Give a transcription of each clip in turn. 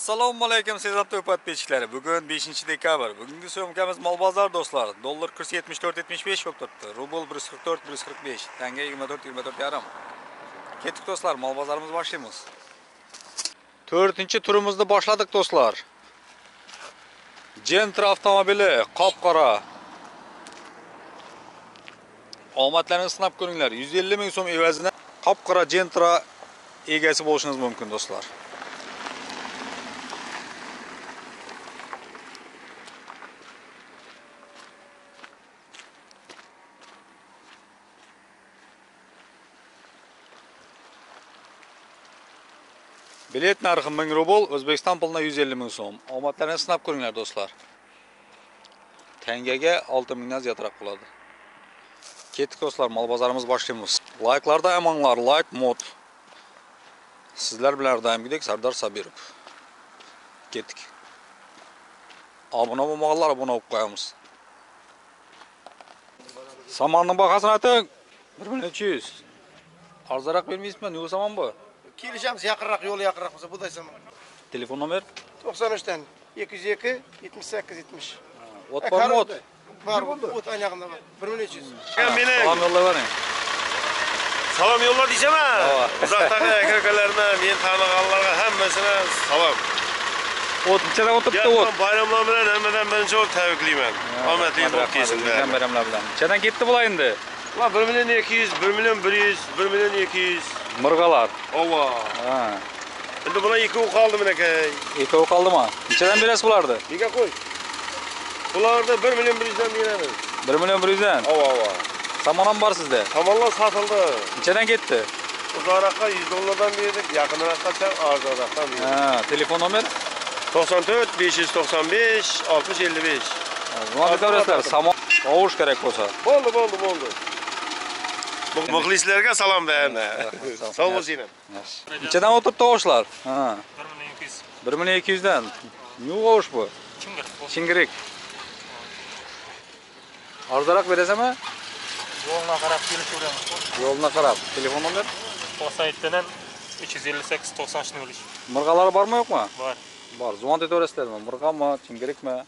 assalomu alaykum sezatli подписчиклari bugun 5 dekabr bugungi syomkamiz mol bozor do'stlar dollar kursi 74 75 bo'lib turibdi rubl 144 145 tanga 24 24 yarim ketdik do'stlar mol bozorimizni boshlaymiz to'rtinchi turimizni boshladik do'stlar Gentra avtomobili qop qora omadlarini sinab ko'ringlar 150 ming so'm evazidan qop qora Gentra egasi bo'lishingiz mumkin do'stlar Bilet narxi 1000 rubl, O'zbekiston pulina 150 ming so'm. Omadlarini sinab ko'ringlar do'stlar. Tangaga 6000 dan ziyodroq bo'ladi. Ketdik do'stlar, mol bozorimiz boshlaymiz. Layklarda amonlar, like mod. Sizlar bilan doimgidek Sardor Sabirov. Ketdik. Obuna bo'lmaganlar obuna bo'lib qo'yamiz. Samonning bahosini ayting. 1200. Arzonroq bermaysizmi? Nima samon bu? Kelishamiz yaqinroq yo'l yaqinroq bo'lsa budaysan. Telefon nomer? 93 dan 202 78 70. Ot bormi ot? Bor, o't aynag'ında bor. 1300. meni Salom yo'llavering. salom yo'lla deysaman Ava. uzoqdagi aka ukalarimga men taniganlarga hammasine salom Ot ichida o'tiribdi Gapman ot. bayramlar bilan hammadan birinchi bo'lib tabriklayman omadli bo'lib kelsinlar bayramlar bilan. Ichadan ketdi bular endi. va 1 million 200 1 million 100 1 million 200 Mirg'alar. ova Ha. endi bular ikkovi qoldi minakay Ikkovi qoldimi? Ichadan berasiz bularni? nega qo'y bularni 1 million 100 dan beramiz 1 million 100 dan. ova ova Samon ham bor sizda. tomonlar sotildi Ichadan ketdi. uzoqroqqa 100 dollardan berdik yaqinroqqa arzonroqdan berdik Ha, telefon nomer? 94 595 60 55 Nima berasizlar? Samon tovush kerak bo'lsa. Bo'ldi, bo'ldi, bo'ldi. Muxlislərə salam bərimlə. Sağ ol Zeynəm. Neçədən oturdu oğuşlar? 1200. 1200-dən. Ne oğuş bu? Çingirik. Çingirik. Arzarak verəsə? Yoluna qarab gelip. Yoluna qarab. Telefon nömer? Osayitdənən 258-93-03. Mırqaları var mı yok mu? Var. Var. Zuan mi? Mırqa mı? Çingirik mi?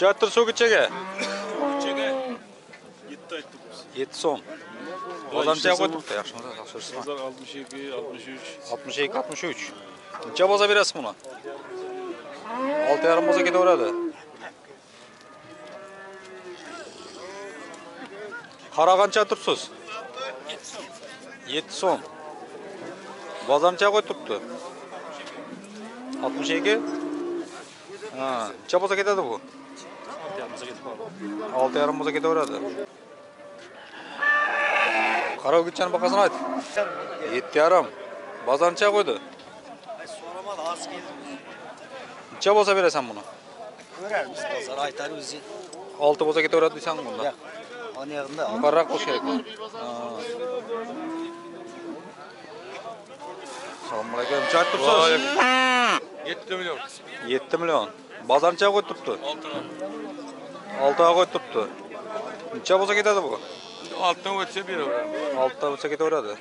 Жатыр су күтшеге? Күтшеге. Етті айтты сом. Одам жа қойтыпты, яқшы мұнда. 62-63. 62-63. Нынша боза бересің мұна? Алты ярым боза кеті өреді. Қараған чатыр сұз? Етті сом. Базам жа қойтыпты. 62? Нынша боза кетеді бұл? Bozorcha qo'yib turibdi. 62 Ha, necha boza ketadi bu? 6,5 boza ketaveradi. Qarovgichani baqasini ayt. 7,5. Bozorcha qo'ydi. Necha bo'lsa berasan buni? Ko'rarmiz bozor aytar o'zi. 6 bo'lsa ketaveradi deysan bunda. Yo'q. Ona yog'ida Yuqoriroq bo'lishi kerak. Assalomu alaykum. Necha turibsiz? 7 million. 7 million. Bozorcha qo'yib turibdi. 6 qo'yib алтыға қойды тіпті неше болса кетеді бұл алтыдан өтсе бере береді алтыдан өтсе кете береді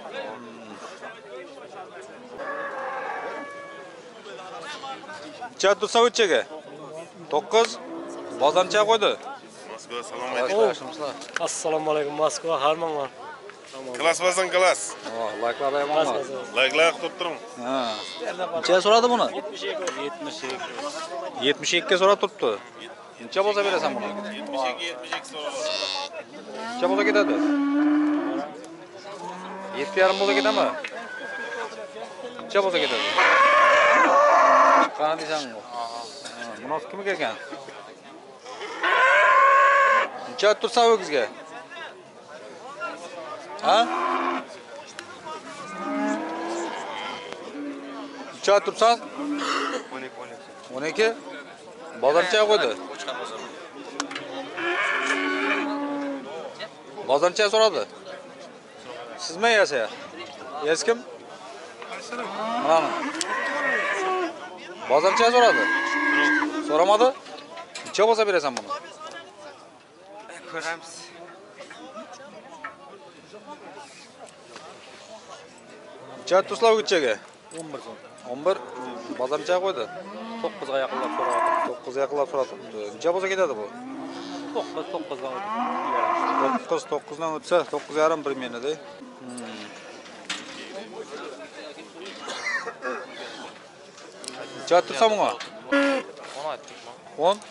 неше тұрса өтшеге тоғыз базар неше қойды москва салам алейкум ассалаумағалейкум москва хармаңар класс баздан класс лайклар лайклар құтып тұрмын неше сұрады бұны жетпіс екі екіге сұрап тұрыпты bo'lsa berasan buni? 72 72 so'rab. Necha bo'lsa ketadi? 7,5 bo'lsa ketadimi? Necha bo'lsa ketadi? Qani deysan bu? Munosib kimga ekan? Necha tursa o'gizga? Ha? Necha tursan? 12 Bozorcha qo'ydi. Bozorcha so'radi. Sizmi yasa? Yas kim? Mana. Bozorcha so'radi. So'ramadi? Necha bo'lsa berasan buni? ko'ramiz. Necha tursa o'gitchaga? 11 so'm. 11 bozor necha qo'ydi? тоғызға жақындап баратыр тоғызға жақындап баратыр жабылса кетеді бұл тоғыз тоғыздан тоғыз тоғыздан өтсе тоғыз жарым бір минут жатып тұрса мұңа он айтып ма 10?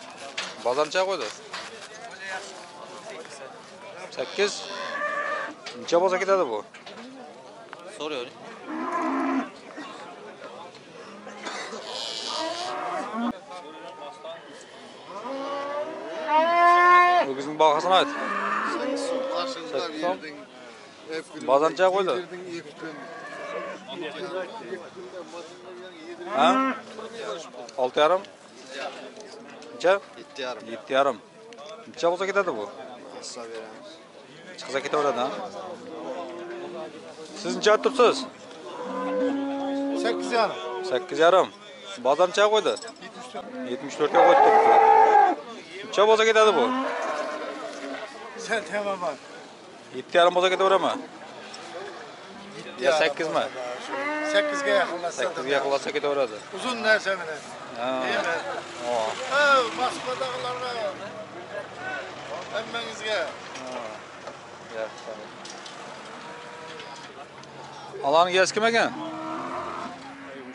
базарынша қойды сәккіз неше кетеді бұл бағасын айт. айтты жай қойды алты ярым. Нече? Етті ярым. Етті ярым. неше болса кетеді бұл асса береміз шықса кете береді а сіз неше тұрсыз Сәккіз ярым. Сәккіз ярым. базар неше қойды жетміш төртке қойды депті неше болса кетеді бұл turibsiz? Sekiz yarım. 8 yarim. Bozor necha qo'ydi? 74 ga qo'yib turibdi. Necha bo'lsa ketadi bu? Sen tamam bak. 7 yarim bo'lsa ketaveradimi? Ya 8 mi? Sekizge yakınlaşsa 8 ga yaqinlashsa ketaveradi. Uzun nerse? Ha. Değil mi? Ha. Ha, Moskva'dakilarga. Emmengizge. Yaxshi. Alani gaz kim ekan?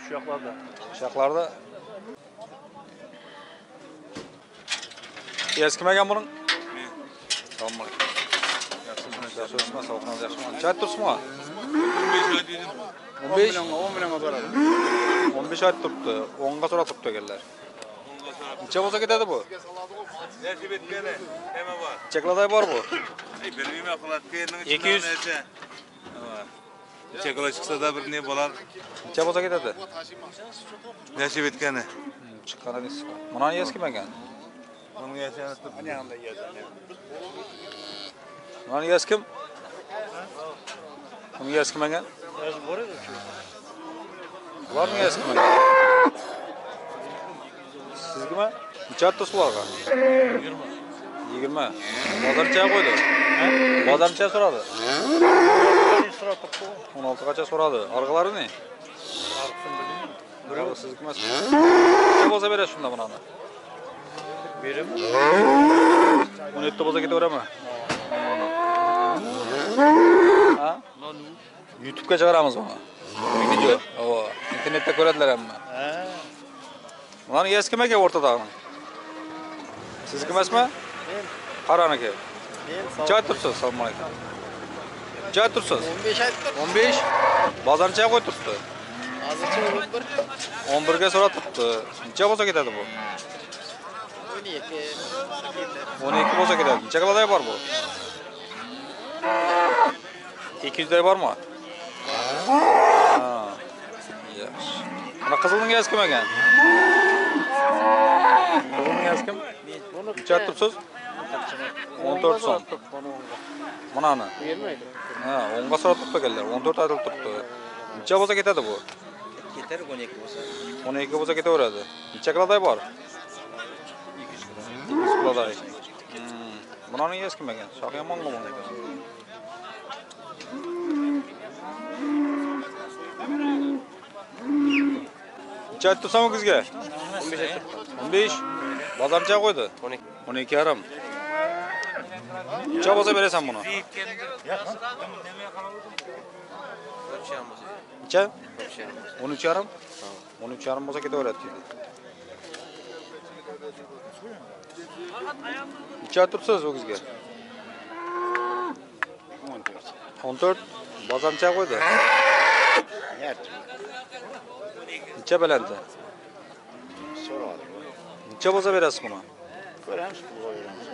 Şu Gaz kim ekan buning? Assalomu alaykum. Yaxshimisiz? Yaxshimisizmi? Sog'liqingiz yaxshimi? Necha turibsizmi? 15 On bilen baradi. 15 ayt turibdi. 10 ga so'ratibdi ekanlar. Necha bo'lsa ketadi bu? Nasip etgani, nima bor? Chekladay bor bu. Ey, bilmayman qilayotganing 200. Chekala chiqsa da bir ne bo'lar? Necha bo'lsa ketadi? Nasip etgani. Chiqqani deysiz. Bunani gaz kim ekan? Bunga yashani turib. Bunani gaz kim? Bunga gaz kim ekan? Ularning gaz kim ekan? Sizgimi? Necha tursiz ularga? 20. 20. Bozor necha qo'ydi? Bozor necha so'radi? 16 gacha so'radi. Arg'alari ne? Arg'isi sizniki emas. Necha bo'lsa berasiz shunda bunani? berimi o'n yetti bo'lsa ketaveraman youtubega chiqaramiz uni video internetda ko'radilar hamma mani egasi kim ekan o'rtadagini sizniki emasmi men qaron aka men joy tursiz assalomu alaykum joy tursiz o'n besh aytib tur o'n besh ba'zan nechaga qo'yib turibdi hozircha o'n bir o'n birga so'rab turibdi necha bo'lsa ketadi bu o'n ikki o'n ikki bo'lsa kerak necha kiloday bor bu 200 yuzday bormi yaxshi mana qizilingiz kim ekan qizilingiz kim necha turibsiz o'n to'rt so'm munani bermaydi ha o'nga so'rab turibdi ekanlar o'n to'rt aytilib turibdi necha bo'lsa ketadi bu ketar o'n ikki bo'lsa o'n ikki bo'lsa ketaveradi necha kiloday bor 200 kiloday. Hmm. Bunaning egasi kim ekan? Shoh yomonmi bu? Necha aytdi tursan o'gizga? 15 15. Bozor qo'ydi? 12. 12 yarim. Necha bo'lsa berasan buni? Necha? 13 yarim? 13 yarim bo'lsa ketaveradi. Necha turibsiz o'gizga? 14. Bozor necha qo'ydi? Necha balandda? Necha bo'lsa berasiz buni? Ko'ramiz pulga veramiz.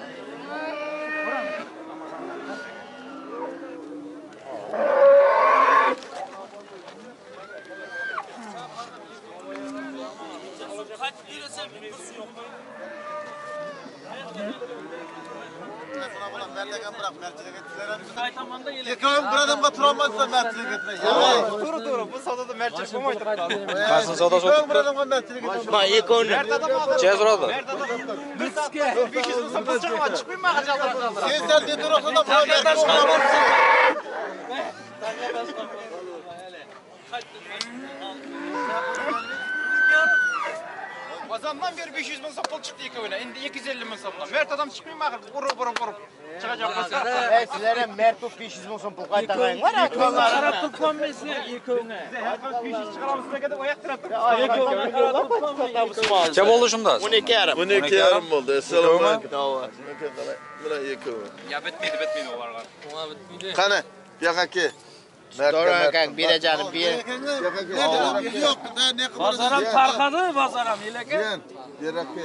Yıkayım bir adamga turamazsa mertliğe getireceğim. Doğru doğru. Bu sadada merçek olmayı Qaysini savdosi Yıkayım bir o'tibdi? adamga mertliğe getireceğim. Ma yekon. Necha so'radi? Sizler dedi olsa da buna mertliğe olmaz. Bazandan beri 500 bin sapal çıktı iki oyuna. Şimdi 250 bin sapal. Mert adam çıkmıyor mu akıl? Vurup vurup vurup. Çıkacak mısın? Ben sizlere mert bu 500 bin son pul kaytağın var ya. Kızlar. Çe oldu şunda? 12 yarım. Bu ne ki yarım oldu? Esselamu aleyküm. Buna yıkımı. Ya bitmedi bitmedi o var. Kana, yakaki. Doğru kan bir canım bir. Yok, ne kadar? Bazaram tarkadı bazaram ileke. Yan, yakaki.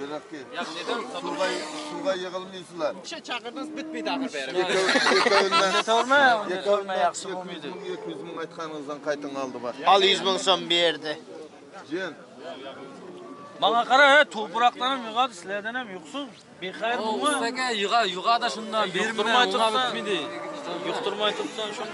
Yakaki. Ya neden? Turgay, Turgay yığılmıyorsunlar. Şey çakırdınız bitmedi akıl beri. Yıkavından. Torma, onu torma yaksı bu muydu? 200 bin aytkanınızdan kaytın aldı bak. Al 100 bin son bir yerde. Cihan, Bana kara he topraktanım yukarı sizlerdenem yoksun. Bir hayır bu mu? Ustaga yuğa yuğa da shundan Yukturmay tutsan. Yukturmay tutsan şunu.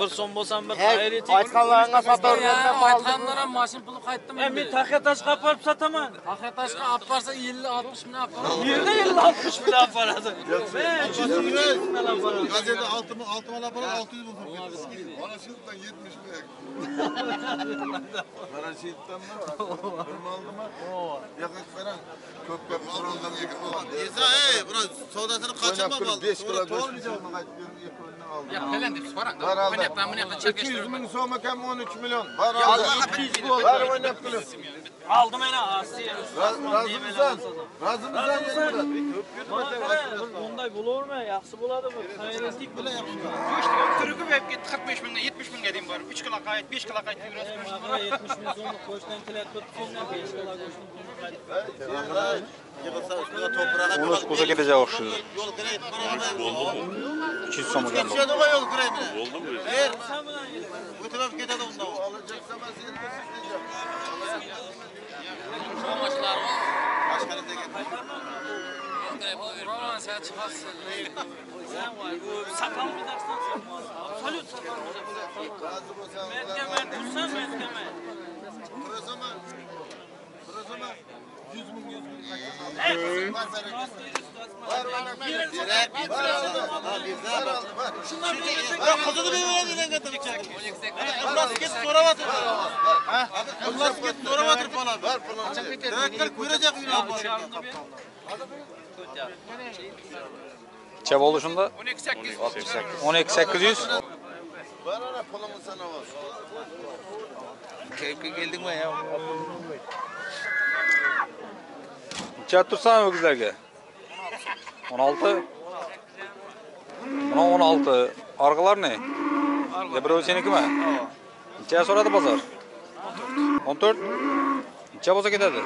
Bir son bolsam bir hayır etik. aytkanlarına satar Ya benden aldım. aytganlar ham mashin puli qaytdimi Ben bir takke taş kaparıp sataman. haqiqatashqa olib borsa 50 60 ming olib boradi Yerde yılda 60 milyar paradı. Ben çizim milyar paradı. gazete altımı altıma laf para 600 bin Bana şuradan 70 bin. Bana şehitten mi? Kırma aldı mı? Yakak veren. Köpek kurandan yakak. Yesa hey, buna sodasını kaçırma mal. 5 kilo göz. Ya falan deyip soran. Var aldı. Bu ne yaptın bu ne yaptın? 200 bin soğuma kem 13 milyon. Var aldı. Var oynayıp milyon. Aldım ene Asiye. Razı mısın? Razı mısın? Bana kara bunday bulur mu? Yaksı buladı mı? Hayır etik bile yapmıyor. Türkü hep gitti 45 bin 70 bin dedim var. 3 kilo kayıt 5 kilo kayıt biraz. Bana 70 bin sonluk koçtan kilet tutsunlar. 5 kala koçtan kayıt. Onu kuza gidecek okşuyor. Yol greyt. 200 somu geldi. Geçiyor da yol greyt. Oldu mu? Eğer Sen bana gel. bu taraf gider ondan. Alacaksa ben seni tutacağım. Roman sen chiqasiz Sen var bu sakal mı dersen sen bu absolut sakal mı dersen. Razı mısın? Metkeme dursan metkeme. Burası mı? Burası mı? 100 bin 100 bin. Evet. Var. Var var. Bir bir verin yine götürecek. Allah git sonra batır. Allah git sonra batır falan. Var falan. Direktör kuyuracak yine. Çe oldu şunda? 12 8. 12 800. Var ara pulumu sana var. Keyifli geldin mi ya? Нечет тұрсан өгіздерге? 16. Мұна 16. Арғылар не? Дебіреу сенікі мә? Нечет сұрады базар? 14. Нечет боза кетеді?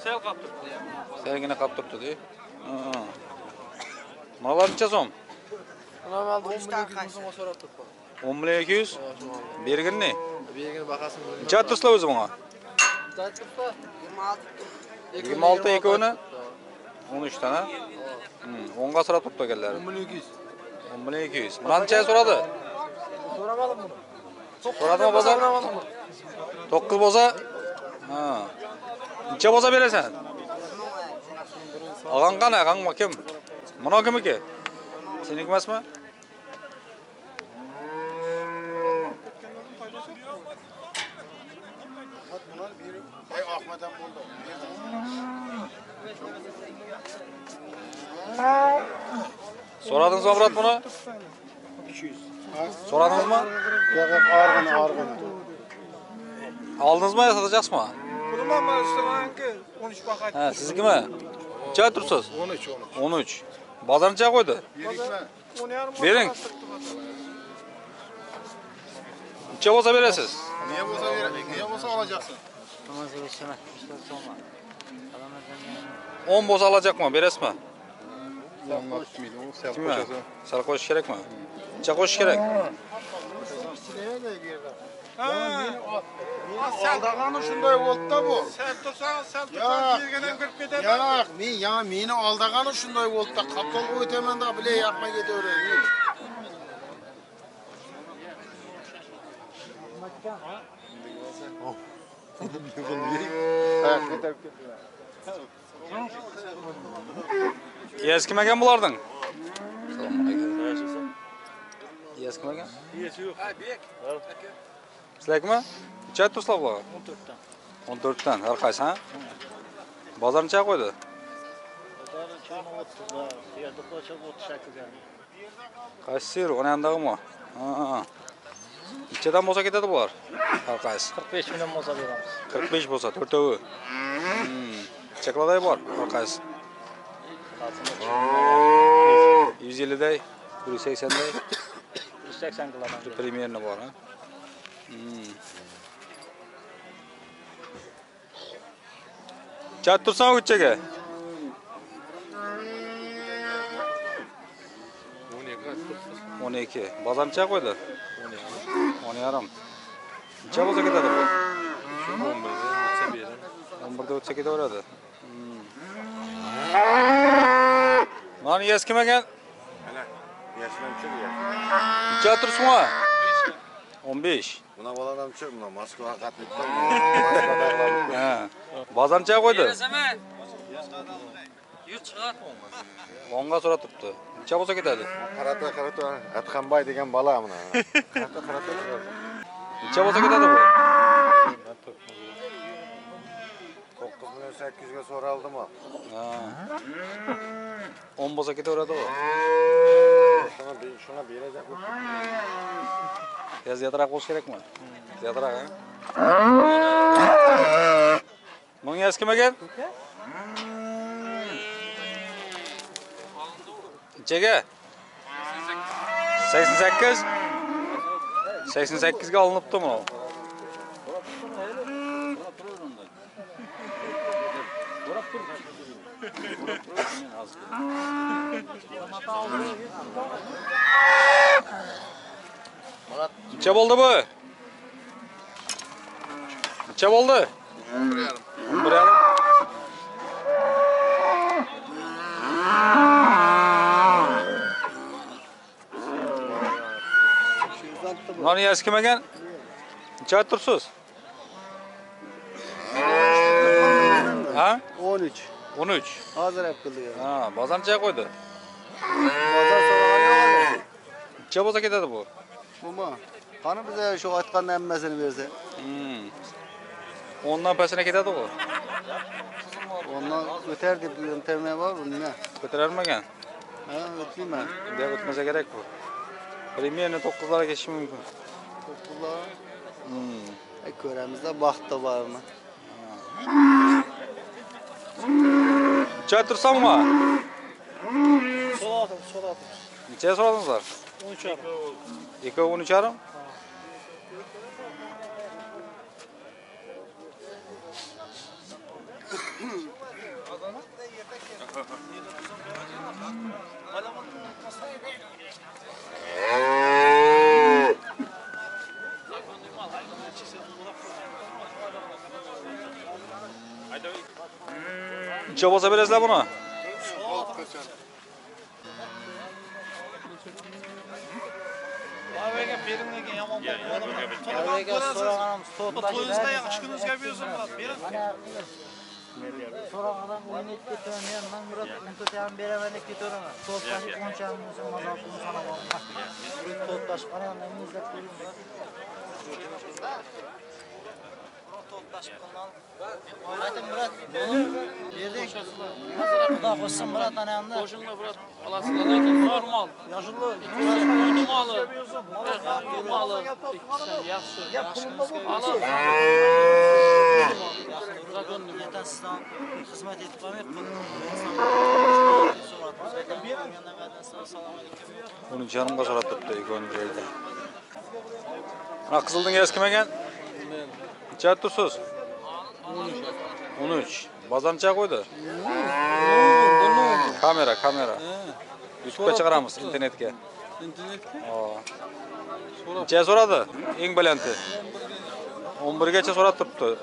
Сәл қап тұрды. Сәл кені қап тұрды дей? Мұналар нечет сон? 10 млн 200. Бергін не? Нечет тұрсыла өзі мұна? yigirma olti ekoni o'n uchtani hmm, o'nga so'rab to'plaganlari o'n million ikki yuz o'n million so'radi. So'ramadim buni. So'radimi boza 9 boza ha. Necha boza berasan? Og'ang qana, og'ang kim? Mana kimiki? seniki emasmi? Ahmet Ahmet'e So'radingizmi brat buni? 200. So'radingizmi? Yakak argın argın. Aldingizmi, sotacaksizmi? Kurma mı üstüne 13 bakar. Ha, siznikimi? Necha tursiz? 13 13. 13. Bozor necha qo'ydi? Birikme. Bering. Necha bo'lsa berasiz? Niye bolsa niye bolsa alacaksın? 10 bo'lsa olajaqman, berasizmi? Yanına tutmaydı. Kimmi? Sal qo'shish kerakmi? Necha qo'shish kerak? Aldağanı şunday oldu da bu. Sen tutsan sen Ya, tutsan birgenen 40 metre. Ya men ya meni aldağanı şunday oldu da kaptan o'taman da bile yapma ketaveraymi. Yes kim ekan bularding? Assalomu alaykum. Iyasi kim ekan? Iyesi yo'q. Sizlarkimi? Necha aytdirsizlar bularga? 14dan. 14 dan har qaysi, ha? Bozor necha qo'ydi? Bozor choni 30 da, yerda qo'ysa 38 dan. Qaysi sir? Ona yandag'imi? Ha, ha. Nechadan bo'lsa ketadi bular? Har qaysi. 45 million bo'lsa beramiz. 45 bo'lsa, to'rtovi. Hmm. Chekladay bor har qaysi. 150 day, 180 day 180 kilodan. примерно bor, ha? Hmm. Chat tursan uchaga. 12. Bozor necha qo'ydi? 12. yarim. Necha bo'lsa ketadi bu? 11 da o'tsa ketaveradi. Non eskimagan. Ana, yashiramchi bu. Necha turibsizmi? 15. Buna bolalamchi, buna Moskva qatlikdan. Ha. Bozamcha qo'ydi. Yashaman. Yurt chiqadi. O'ngga so'ratibdi. Necha bo'lsa ketadi? Qarata, qarata, Atxanbay degan bola buni. Qarata, qarata. Necha bo'lsa ketadi bu? 9 milyon 800 ga so'raldimi? Ha. 10 bo'lsa ketaveradi u. Shuni shuni berajak. Biraz yatırak bo'lishi kerakmi? Yatırak, ha? Bunga egasi kim ekan? Nechaga? 88. 88 ga olinibdi bu. Necha bo'ldi bu? Necha bo'ldi? 11 yarim. Mana egasi kim ekan? Necha tursiz? Ha? 13. 13. Hazır hep kılıyor. Ha, bazan hani çay koydu. Bazan sonra alıyor. Çabuza gidiyordu bu. Bu mu? Hani bize şu atkanın emmesini verse. Hmm. Ondan pesine gidiyordu bu. Ondan öter diye bir yöntemi var bunun ne? Öterer mi gen? Ha, ötleyim ben. Diye ötmese gerek bu. Premiyerini dokuzlara geçişi mümkün. Dokuzlara? Hmm. E, köremizde baht da var mı? Hmm baxtda bormi? Necha tursanmi? So'radim, so'radim. Necha so'radingizlar? 13 yarim. Ikkovi 13 yarim. Necha bo'lsa berasizlar buni? 6 qachon. Avega berimdagi yomon bo'lib. Avega so'raganimiz to'rt. To'yizda yaxshi kuningizga bersinlar. Berin. So'ragan o'ynab ketaman, men man murat imtihon beraman deb ketaveraman. To'rtlash qonchani bo'lsa mazal qilib sanab olma. To'rtlash qarayman, men izlab ko'raman. Ayting Murod, berdik. Xudo qo'shsin Murod ana endi. Qo'shinglar birat olasizlar lekin normal. Yoshli, Uyni moli. Uyni moli. Ikkisi yaxshi. Yaxshi. Alasiz. Yetan sizdan xizmat etib qolmay, Assalomu alaykum. 13 yarimga so'rab turibdi ikkinchi joyda. Mana qizilning egasi 13. Базамча қойды. Камера, камера. Ютубқа шығарамыз интернетке. Интернетке? О. Че сұрады? Ең білянті. 11-гече сұрап тұрды.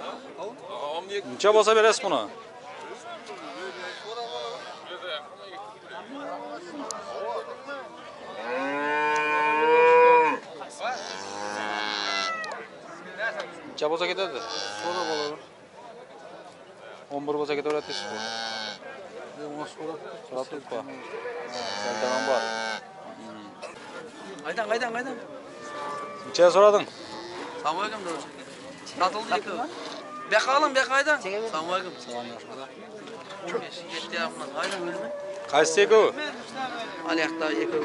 Неше болса бересіз мұны? Неше болса кетеді? 11 bo'lsa ketaveradi deysiz bu. Yo'q, so'rab. Turibdi. Sal tamam bor. Qaydan, qaydan, qaydan. Necha so'rading? Assalomu alaykum do'st. Tatıldı yıkı. Beka alın, beka aydan. Assalomu alaykum. 15, 7 yapma. Aydan ölme. Qaysi eko? Aliyakta yıkı.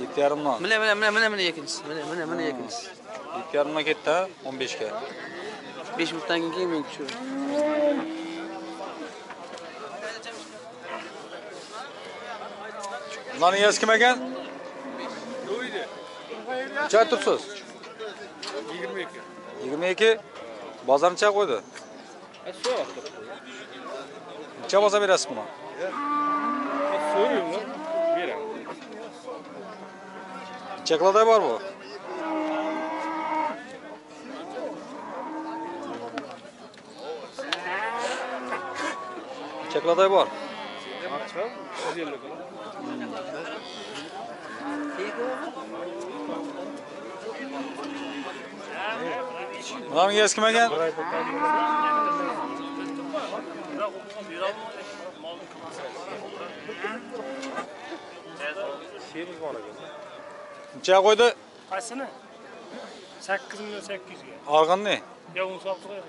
7 yarimdan. Mine, mine, mine, mine, mine yekiniz. Mine, mine, mine yekiniz. 7 yarimdan ketdi ha 15 ga. 5 minuttan keyin men tushur. Lan yaz kim ekan? Çay tutsuz. 22. 22 Bazarını çay koydu. qo'ydi? Necha bozor berasiz buni? So'rayman, beraman. Cheklarda bor bu? Cheklarda bor. 150 kg. Kim ekan? Necha qo'ydi? Qaysini? 8 million 800 ga. Arg'inni? Yo 16 ga.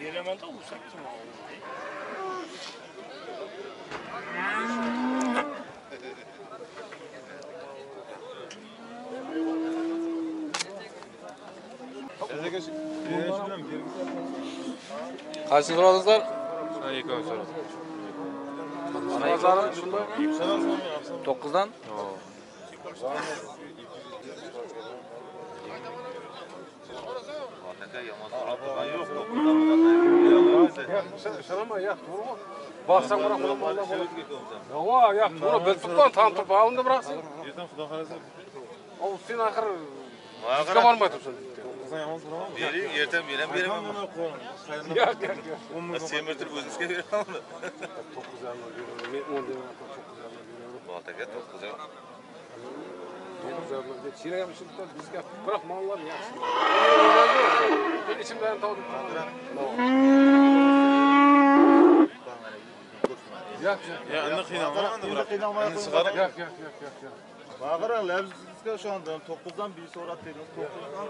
Beraman-da u 8 million. Qaysini so'radingizlar? Ha, ikkovini so'radim. Bozori shunda 9dan. Salama ya, to'g'rimi? Borsang bura qo'lib oldi. Yo'q, ya, to'g'ri, biz tutgan tanitib oldi biroz. Yerdan xudo xolasa. O sen axir bizga bormay tursin. Bering, ertaga men ham beraman. Yo'q, yo'q, yo'q. Semirtirib o'zimizga beraman. 900 dan beraman. Men 10 dan 900 dan beraman. Boltaga 9 ham. 900 dan Chira ham shunday bizga biroq mollar yaxshi. Men ichimdan tavdim. Yo'q, yo'q. Ya, endi qiynalma. Endi qiynalma. Endi Yo'q, sig'arib. yo'q, yo'q, yo'q, yo'q. Bag'ira, bizga shu anda 9dan bir so'rab beramiz. 9dan.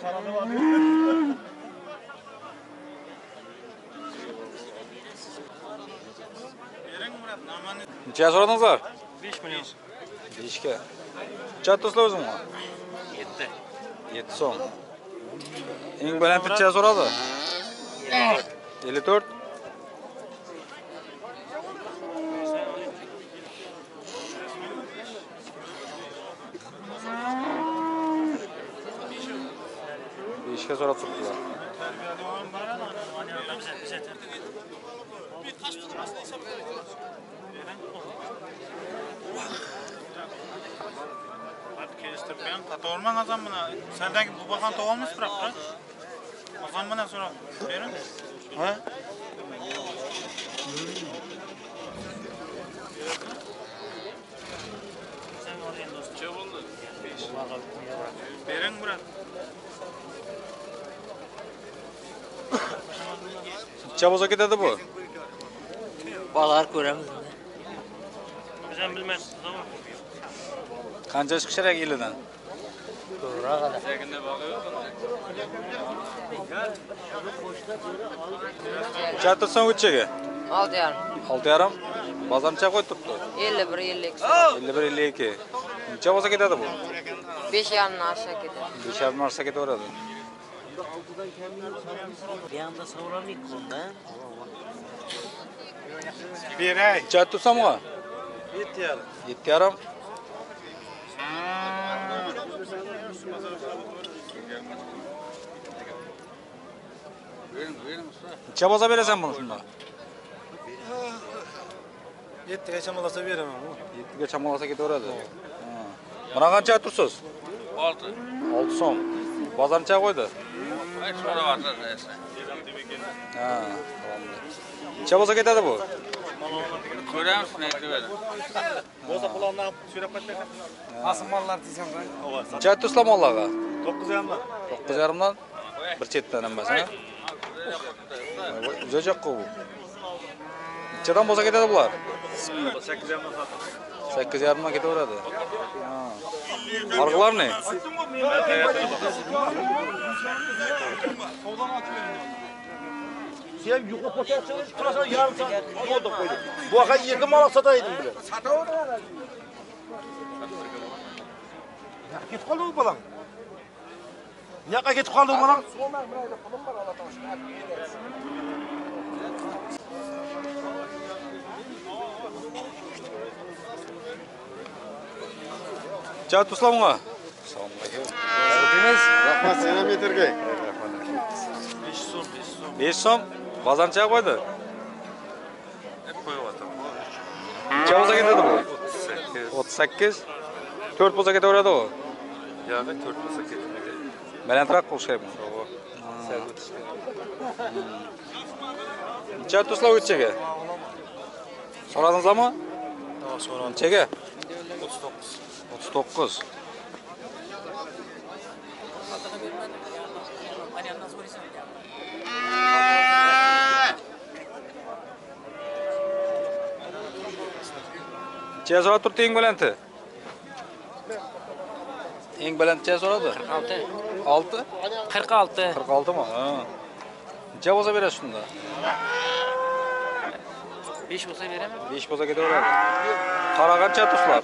Qarani bor. Necha so'radingizlar? 5 million. 5 ga. Necha tursiz o'zingmi? 7. 7 so'm. Eng baland necha so'radi? 54. Beşke so'rab turibdilar. kelishtirgan qatorman azam buni sendagi bu bahan tovolmiz biroq azam bilan so'rab bering ha bering brat Bo'lsa ketadi bu? Balar ko'ramiz. Biz ham bilmaymiz. Qancha chiqish kerak yilidan? Necha tursan o'tchaga? olti yarim 6 yarim. Bozor necha qo'yib turibdi? ellik bir ellik 51 52. Necha bo'lsa ketadi bu? besh yarimdan aşağı ketadi 5 yarim narsa ketaveradi. Bir anda savuramayık konuda. Beray. Necha tursam o? 7 yarim. 7 yarim. Necha bo'lsa berasan buni shunda? 7 gacha bo'lsa beraman. 7 ga chamalasa ketaveradi. Buna qancha tursiz? 6. 6 so'm. Bozor necha qo'ydi? Şurada var. Ha, tamamdır. Bu. Söyler misin neydi böyle? Boza kulağına sürep kaçlar. 9 Bir sakkiz yarimdan ketaveradi? Baliqlarni sen yuqib qo'ysangiz turasan yarim soat yo'lda qo'ydik bu yoqqa yerga maloq sotaydim bular. Sotaveradi ketib qoldi u bolam. Bu yoqqa ketib qoldi u bolam. Balan? Ciao Tuslamga. Assalomu alaykum. Rahmat. Rahmat senam yetirgay. 5 so'm bozorcha qo'ydi. Necha bo'lsa ketadi bu? 38. 4 bo'lsa ketaveradi u. Yo'q, 4 bo'lsa ketmaydi. Balandroq qilish kerak buni. Necha tuslab o'tchaga? So'radingizmi? Ha, so'radim. Nechaga? 39. 39. Necha so'rab turibdi eng balanti? Eng baland necha so'radi? 6. 6? 46. 46 mı? Ha. Necha bo'lsa berasiz shunda? 5 bo'lsa beraman. 5 bo'lsa ketaveradi. Qora qancha tushlar?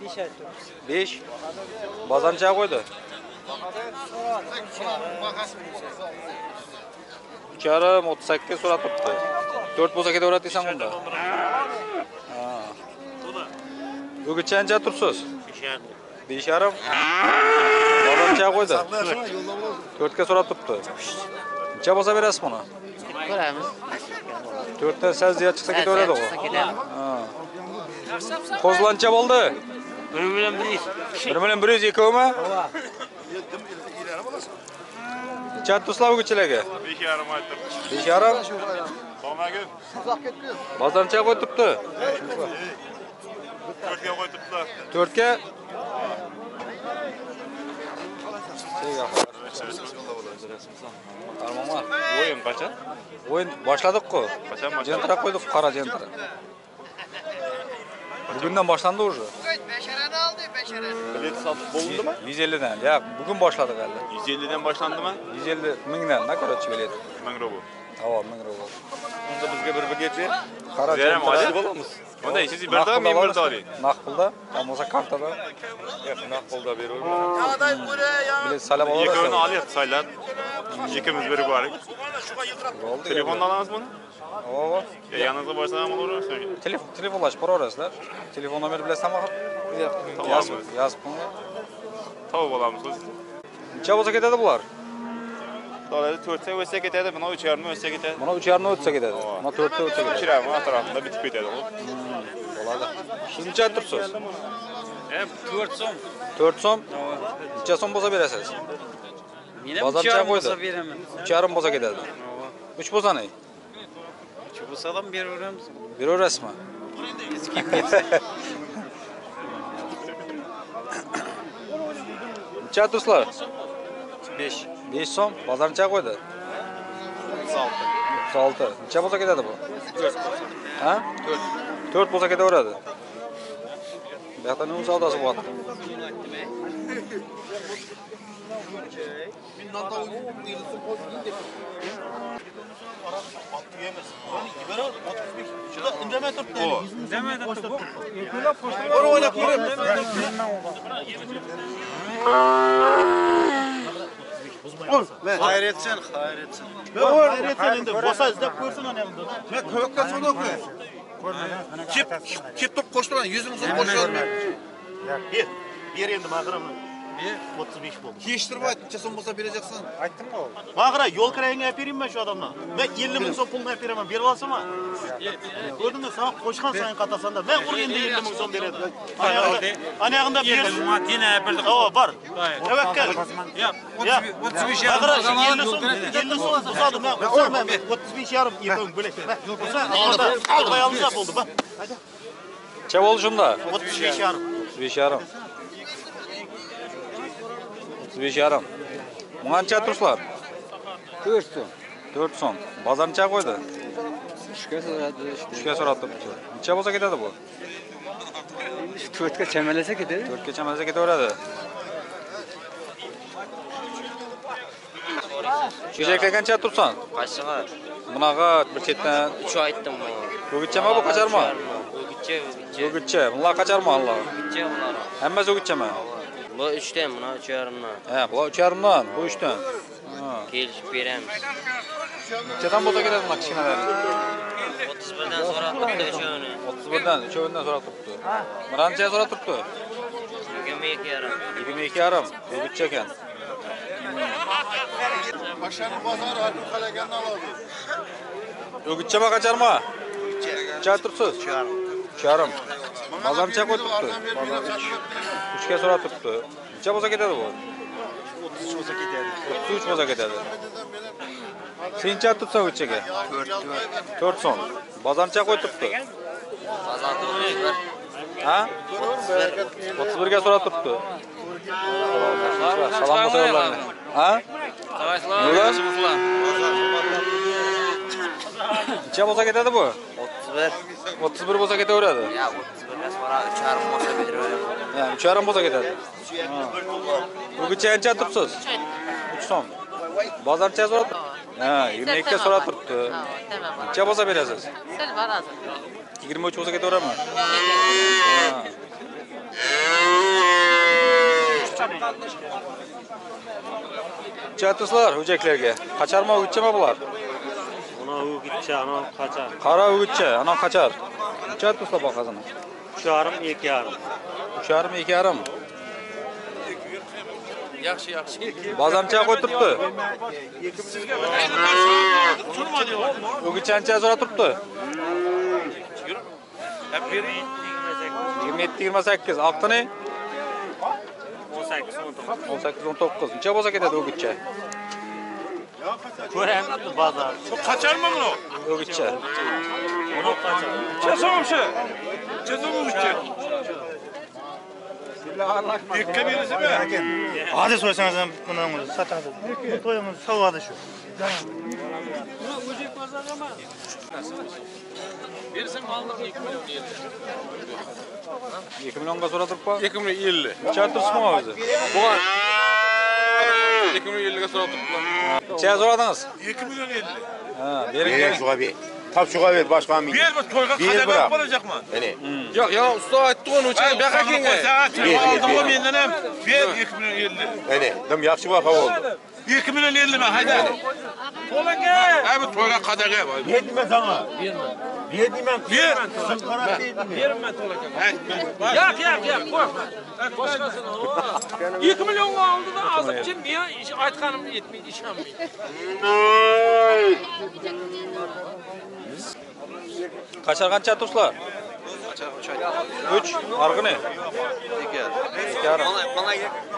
5 aytibmiz. 5. Bozorcha qo'ydi. Uch yarim 38 so'rab turibdi. 4 bo'lsa ketaveradi deysan bunda. Ha. Buguncha qancha turibsiz? 5 yarim. Bozorcha qo'ydi. 4 ga so'rab turibdi. Necha bo'lsa berasiz buni? Ko'ramiz. 4 dan sal ziyod chiqsa ketaveradi u. ketadi. Ha. Qo'zlancha bo'ldi. 1 million 100. 1 million 100 ekovmi? Ha. Yetdim ilani bo'lasan. Chat do'stlarguchilarga. 5.5 aytdim. 5.5? Tomagim. Sizlab ketdingiz. Bozorcha qo'yib turibdi. 4 ga qo'yib turibdilar. 4 ga? O'yin qachon? O'yin boshladik-ku. Qachon boshladik? Jentira qo'ydik, qora jentira. Bugünden başlandı orucu. Evet, beşereni aldı, beşereni. Bilet satış bulundu mu? 150'den. Ya bugün başladı galiba. 150'den başlandı mı? 150 mindən nə qədər bilet? 1000 rubu. Tamam, 1000 rubu. Onda bizə bir bilet ver. Qara Zərəm adı bolamız. Onda siz bir daha men bir daha. Nakbulda, olmasa kartada. Yox, nakbulda bir olur. Qaday buraya. Bilet salam olaraq. Yekövünü alıq saylar. İkimiz biri var. Telefonla alamız bunu? Ya yaningizda bo'lsa ham olaverasiz. Telefon telefonlashib boraverasizlar. Telefon nomeri bilasizmi axir? Tamam. Yozib, yozib qo'ying. Tavib olamiz biz. Necha bo'lsa ketadi bular? Dolari 4 ta o'tsa ketadi, buni 3 yarim o'tsa ketadi. Mana 3.5 o'tsa ketadi. Mana 4 ta o'tsa ketadi. Uchirami atrofida bitib ketadi. Bo'ladi. Siz necha turibsiz? E, 4 so'm. 4 so'm. Necha so'm bo'lsa berasiz? Meni Bozorcha 3 qo'ydi. bo'lsa beraman. 3.5 bo'lsa ketadi. 3 bo'lsa ne? 3 bo'lsa ham beraveramiz. Beraverasizmi? Necha tursizlar? 5. 5 so'm. Bozorcha qo'ydi. 36. 36. Necha bo'lsa ketadi bu? 4 bo'lsa. Ha? 4. 4 bo'lsa ketaveradi. Bu yoqda nima savdosi bo'lyapti? Indamay turibdi. Demay Bora o'ynab ko'rib. Xayr etsin, xayr etsin. Hayretsen endi bosa izlab ko'rsin ana endi. Men ko'kka so'nda qo'y. Kep kep turib qo'shtirman, 100 ming so'm qo'shaman. Ber. Ber endi maqram. Ber. 35 bo'ldi. Kechtirib ayt, necha so'm bo'lsa berajaksan? Maqra yo'l kirayini olib beraymi shu odamdan? Men 50 ming so'm pulni olib beraman. Berib olsana. Ko'rdingmi? Sen qo'shgan sayin qatasanda men ur endi 50 ming so'm beradi. Ana yoqda bersin. Matina berdi. Ha, bor. Tavakkal. Yo'q. 35 yarim. Maqra 50 so'm 50 so'm uzadi. Men uzaman. 35 yarim yepim bo'lak. Orada almay olsa bo'ldi. Bak. Bo'ldi shunda? 35 yarim. 35 yarim. 35 yarim. Bunga necha tursizlar? 4 so'm. 4 so'm. Bozor necha qo'ydi? 3ga so'radi işte. 3ga so'rab turibdi. Necha bo'lsa ketadi bu? 4ga chamalasa ketadi. 4 gacha mazza ketaveradi. Chechaklar qancha tursan? Qashig'i Bunaqa bir chetdan 3 aytdim bu. o'gitchami bu qacharma? O'gitcha, o'gitcha. O'gitcha. Bular qacharma Bu 3 dan, buni 3 yarimdan. Ha, bular 3,5dan, bu 3dan. Ha. Kelishib beramiz. Nechadan bo'lsa ketadi bular kichkinalari? 31 dan so'rab turibdi uchovini. 31dan, 3dan so'rab turibdi. Mana necha so'rab turibdi? 22 yarim. 22 yarim. O'gitcha ekan. Paşanın pazarı Halil Kalegen'den aldı. O'gitchami qacharma? Necha turibsiz? 3 yarim. Bozor necha qo'yib turibdi? Bozor 3 ga so'rab turibdi. Necha bo'lsa ketadi bu? 33 bo'lsa ketadi. 33 bo'lsa ketadi. Sen necha turibsan o'gitchaga? 4 4 so'm. Bozor necha qo'yib turibdi? Bozor 31. Ha? 31 ga so'rab turibdi. Salom bo'lsa yo'llarni. Ha? Yo'llar? Necha bo'lsa ketadi bu? bir. O'ttiz bir bo'lsa ketaveradi. Yo o'ttiz bir emas mana uch yarim bo'lsa 3 beraman uch yarim bo'lsa ketadi. Buguncha qancha turibsiz 3 so'm. Bozorcha so'rab ha 22 ikkiga so'rab turibdi. Necha bo'lsa berasiz? Sil boradi yigirma uch bo'lsa ketaveradimi? Чатыслар, үҗәкләргә. Качарма үтчәме булар? анау o'gitcha анау qachar? Qora o'gitcha анау qachar? Nechatni musobaqasini uch yarim ikki yarim uch yarim ikki yarim yaxshi yaxshi. Bozamcha qo'yib turibdi sizga turma so'rab turibdi. Yigirma yetti yigirma sakkiz. Oqtini o'n sakkiz o'n to'qqiz. O'n sakkiz o'n to'qqiz. Necha bo'lsa ketadi o'gitcha Ko'ramiz bozor. Kaçarma bunu. O'gitcha. Buni qachar. Çesoğumşu. Çesoğumşu. Yıkka birisi mi? Hadi so'rasangiz ham buni sotadi. To'yimiz sovg'adi shu. Bersin malni 2 million deyildi. 2 millionga so'rab turibdi. 2 million 50. Necha turibsizmi o'zi? Bu 2 million 50 ga so'rab turibdilar. Necha so'radingiz? 2 milyon 50. Ha, bering. Ver bering. şuna bir. Tap şuna ver başkan bir. Bir bu toyga Bir kadar bırak. olacak mı? Yani. Yo'q, yana usta aytdi onu uçan baqa Sen kenga. aldın mı benden hem? Ver 2 milyon 50. Yani. Dım yakşı baka oldu. 2 milyon 50 mi? Haydi. Ola gel. Abi to'yga qadaga. Yedim ben sana. Yedim ben. Ver. Sınkarak yedim. Yak, yak, yak. Qo'y. Boshqasini. 2 millionga oldi da hozir kim men aytganimni yetmaydi, ishonmaydi. Qachar qancha uchadi uch narxi ne ikki ikki yarim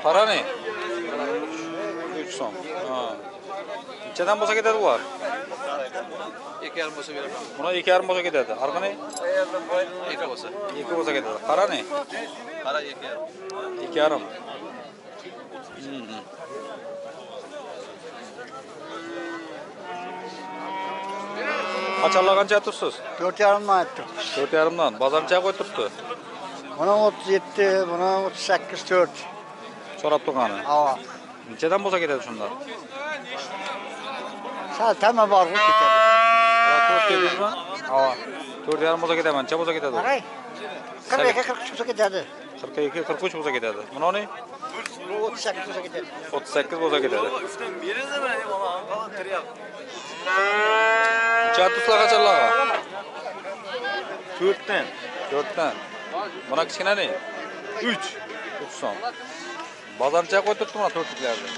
para ne? Uch so'm nechadan bo'lsa ketadi bular ikki yarim bo'lsa beraman bular ikki yarim bo'lsa ketadi narxi ne? Ikki bo'lsa ikki bo'lsa ketadi qara ne? Qara ikki yarim ikki yarim Qacharlar qancha turibsiz? 4,5dan aytdim. 4 yarimdan. Bozor necha qo'yib turibdi? Buni 37, buni 38 4. So'rab turgani. Ha. Nechadan bo'lsa ketadi shunda? Sal tama bor bu ketadi. 4 dedingizmi? Ha. 4 yarim bo'lsa ketadi. Necha bo'lsa ketadi? Qarang. 42 43 qirq ikki qirq uch bo'lsa ketadi bunoni o'ttiz sakkiz bo'lsa ketadi o'ttiz sakkiz bo'lsa ketadi uchdan beri chatuslar qanchalarga to'rtdan to'rtdan mana kichkinani uch uch so'm bozorcha qo'yib turibdi mana to'rtliklarni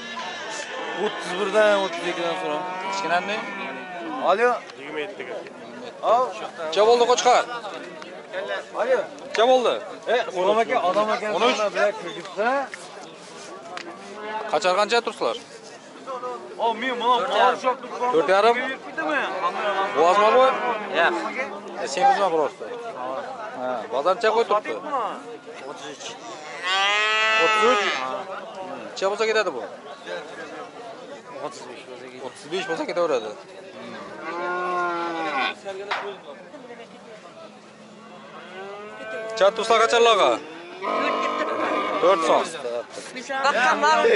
o'ttiz birdan o'ttiz ikkidan so'ra kichkinani alo yigirma yettiga hov chovolni Alo. Bo'ldi? E, odam aka, odam aka. 13. bilan kirgizsa. Qachar qancha tursizlar? O, men mana qor shopni 4 yarim. Bu? Ya. E, Semiz mi burası? Ha, bozor necha qo'yib turibdi? 33. 33? Necha bo'lsa ketadi bu? 35 bo'lsa ketadi. 35 bo'lsa ketaveradi. Chat tuzla kaçarlar 4 son. Bakkan var.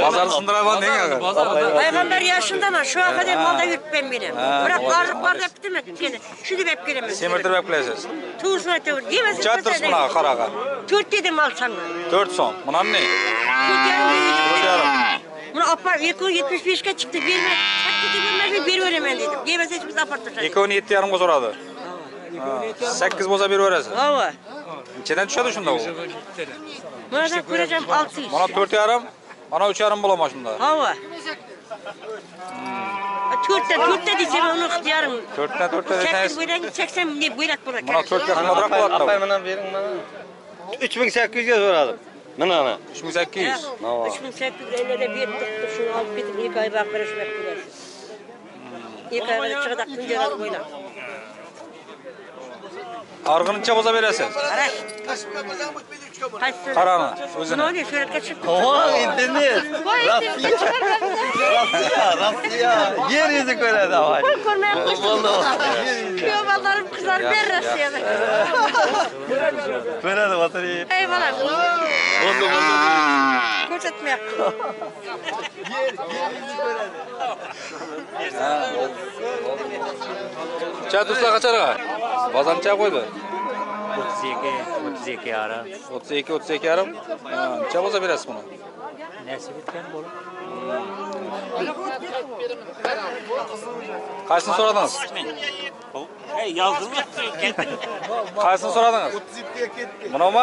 Pazar sındıravan ne ya? Peygamber yaşında ama şu an kadar malda yürütmem benim. Bırak varlık var hep demedim seni. Şunu hep giremez. Semirtirip eplesiz. Tuğsuna tavır. Diyemezsin. Chat tuz buna karaga. Tört dedim al sana. 4 son. Bunan ne? Tört yarım. 4 yarım. Bunu apar 275'e çıktı. Verme. Hakkı vermez mi? Bir veremem dedim. Diyemezsin hiçbir apartmışlar. 2 10 7 yarımga soradı. 8 bolsa bir veresiz. Hava. İçinden düşedi şunda bu. Buna da kuracağım 600. Bana 4 yarım, bana 3 yarım bulama şunda. Hava. Törtte, törtte diyeceğim onu ihtiyarım. 4'ten 4'ten 8 deseniz. buyrak, 80 ne buyrak bırak. Bana 4 yarım bırak buladı da. bana verin bana. 3800 soradım. Mana ana. 3800. 3850 de bir tuttu şunu alıp gidip ilk ay bak böyle şunu gidersin. İlk ay çıkacak tünce alıp oyna. Argınınca boza veresiz. qarani o'zini. suratga tushib o internet rossiya. rossiya rossiya. Yer yuzi ko'radi avval pul ko'rmay qo'ysin. Kuyov bolalarim qizlarim bari rossiyada ko'radi o'tiring ey bolam bo'ldi bo'ldi ko'rsatmayapti cha do'stlar qachonga bozorni cha qo'ydi. 32, 32 yarım. 32 32 yarım. Ha, Çay boza veresiz bunu. Nesi bitken bu? Kaçsını soradınız? Hey yazdırma. Kaçsını soradınız? Bunu mu?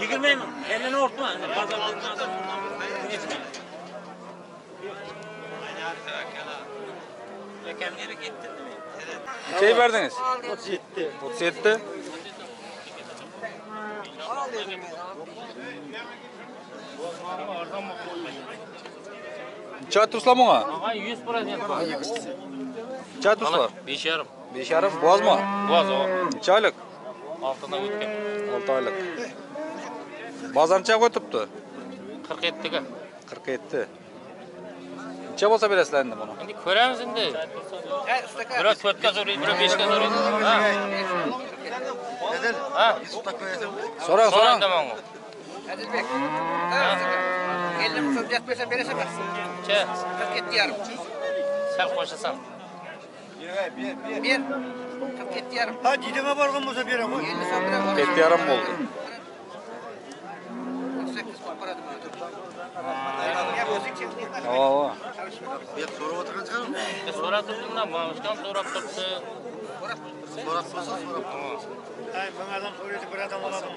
Yıkılmayın mı? Elini ortma. Pazar Kendine gittin mi? Şey verdiniz? 37. 37. Çay tuzla mı? Ama 100 para Çay tuzla. 5 yarım. 5 yarım. Boğaz mı? Boğaz o. 2 aylık. Altından ötken. 6 aylık. Bazan çay koytuptu. 47 ga. 47. Çay bolsa veresiz endi bunu. Endi ko'ramiz endi. Biri 4 ga so'raydi, biri 5 ga so'raydi. Ha. Ha. So'rang, so'rang. tamam. Adilbek. So'rayacak versen verirsen bak. Che. 47 yarım. Sen qo'shasan. Bir. 47 yarım. Ha dideme bargan bolsa berem. 50 so'm bilan 7 yarım oldu. 8 so'm para dema. Oo. So'rab turdim da, Mamushkam so'rab turibdi. So'rab bo'lsa so'rab. Ay ben adam soruyordu bir adam oladım.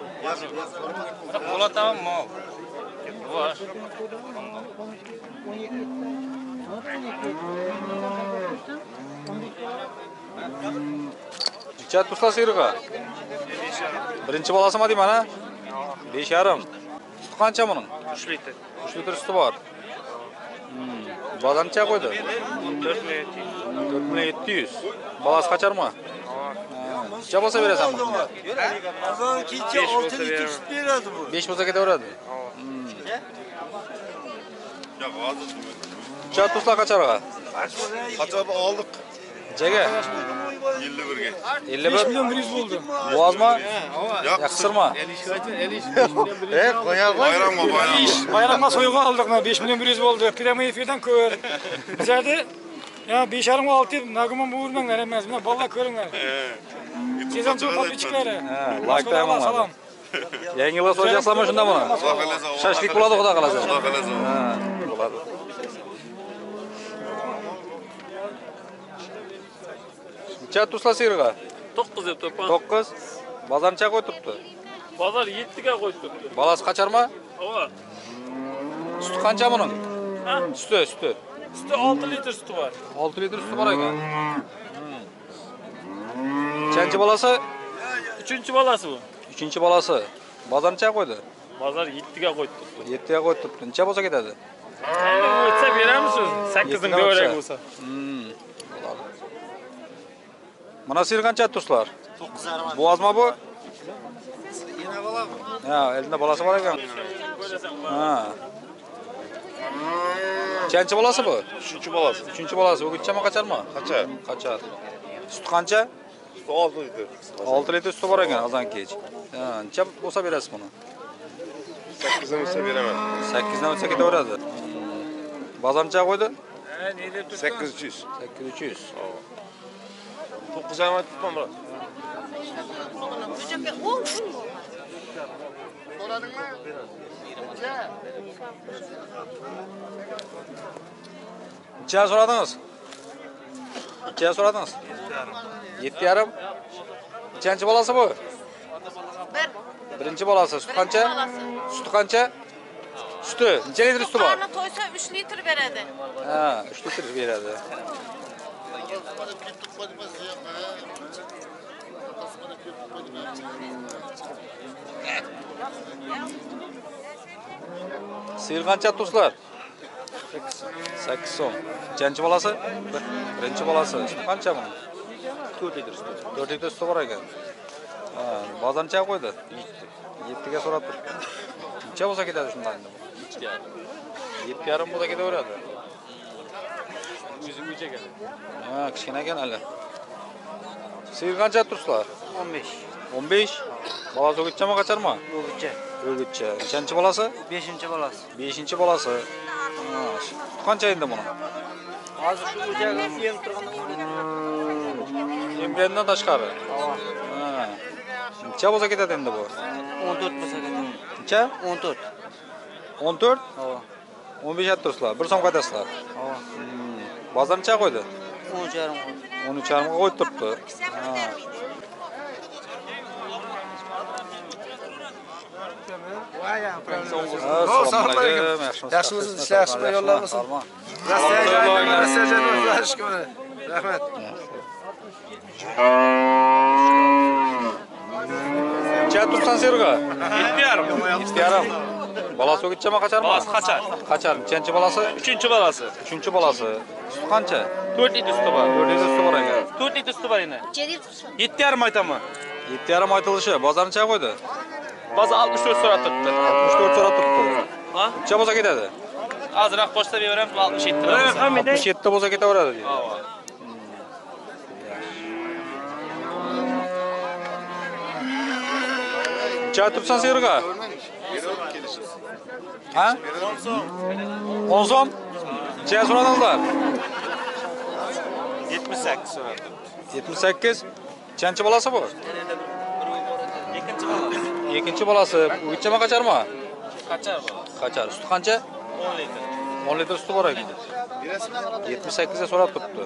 Biroq bo'lataman mol. Vosh. Chat Неча туса сиырға? Бірінші баласы ма деймін ана? Беш жарым. Сүті қанша мұның? Үш литр. Үш литр сүті бар. Базанча қойды? Төрт миллион жеті жүз. Баласы қачар ма? Неча болса бересің ба? Азан кейінше 6 литр сүт береді бұл. Беш болса кете береді? Chat tuzla kaçarga? Qachon oldik? Nechaga? 51 ga. 51 milyon 100 bo'ldi. Boğaz mı? Yo'q, Yaqsırma. E koya bayramga bayram. Bayramga soyga aldık mı? 5 milyon 100 oldu. Prema efirden kör. Bizerde ya 5 yarım 6 nagımın buğurmanlar emez. Buna balla körünler. Sezon çok kapı çıkları. Ha, like da yapamam. Salam. Yangi yılga so'z jaslama shunda buni. Xudo xolasa. Shashlik bo'ladi xudo xolasa. Xudo Necha tuzla siyirga? 9 deb to'pan. 9. Bozor necha qo'yib turibdi? Bozor 7 ga qo'yib turibdi. Balasi qacharma? Ova. Suti qancha buning? Suti, suti. Suti 6 litr suti bor. 6 litr suti bor ekan. Nechanchi bolasi? 3-chi bolasi bu. 3-chi bolasi. Bozor necha qo'ydi? Bozor 7 ga qo'yib turibdi. 7 ga qo'yib turibdi. Necha bo'lsa ketadi? O'tsa beramiz o'zi. 8 Yettidan ning o'tsa. devarak bo'lsa. Mana sir qancha do'stlar? 9 mı bu? Yana bola Ha, elda bolasi bor ekan. Ha. Qancha balası bu? 3-chi bolasi. 3-chi bolasi. O'gitchami qacharmi? Qachar. Qachar. Sut qancha? 6 litr. 6 litr suti bor ekan azan kech. Ha, olsa bo'lsa berasiz buni? olsa dan bo'lsa beraman. 8 dan bo'lsa ketaveradi. Bazamcha qo'ydi? 800. 800. 9 ay tutmam bırak. Böcek 10 gün mü? Doğradın mı? Gel. İçeri soradınız? İçeri soradınız? Yetti yarım. İçenci balası bu? Bir. Birinci balası. Süt kança? Süt kança? Sütü. Neçe litre sütü var? Karnı toysa 3 litre veredi. Ha, 3 litre veredi. Sıyır qancha do'stlar? 8 so'm. Nechanchi bolasi? Birinchi bolasi. Suti qancha buni? 4 litr suti. 4 litr suti bor ekan. Ha, bozor necha qo'ydi? 7 ga so'rab turibdi. Necha bo'lsa ketadi shundan endi bu? 7 yarim bo'lsa ketaveradi. O'zi ekan. Ha, kichkina ekan hali. Sıyır qancha tursizlar? 15. o'n besh bolasi o'gitchami qachonmi o'gitcha. O'gitcha. Nechanchi bolasi? Beshinchi bolasi. Beshinchi bolasi. Qancha endi buni? Hozir shu o'jag'i emib turganda hmm. emgandan tashqari? Necha bo'lsa ketadi endi bu? O'n to'rt bo'lsa ketadi. Hmm. Necha o'n to'rt. O'n to'rt? O'n besh aytib turibsizlar bir so'm qaytasizlar? Hmm. Bozor necha qo'ydi? O'n uch yarim qo'ydi o'n uch yarimga qo'yib turibdi. sog' salomat bo'ling yaxshi o'zingiz ishlayapsiz bilan yo'llar bo'lsin rossiyaga rossiyaga shukr rahmat necha tursan serga yetti yarim yetti yarim balasi o'gitchami qacharmi bolasi qachar qachar nechanchi balasi uchinchi balasi uchinchi balasi suti qancha to'rt litr suti bor to'rt litr suti bor ekan to'rt litr suti bor endi yetti yarim aytaman yetti yarim aytilishi bozor nechaga qo'ydi Ba'zi 64 so'rab turibdi. 64 so'rab turibdi. Ha? Necha bo'lsa ketadi? Ozroq qo'shsa beraveramiz 67 lira. 67 bo'lsa ketaveradi deydi. Necha turibsan serga? Ha? 10 so'm? Necha so'radingizlar? 78 so'radim. 78. Nechanchi bolasi bu? Ikkinchi bolasi. Bolasi. O'gitchami qacharmi? Qachar bu? Qachar. Suti qancha? 10 litr. 10 litr suti bor ekan. 78 ga so'rab turibdi.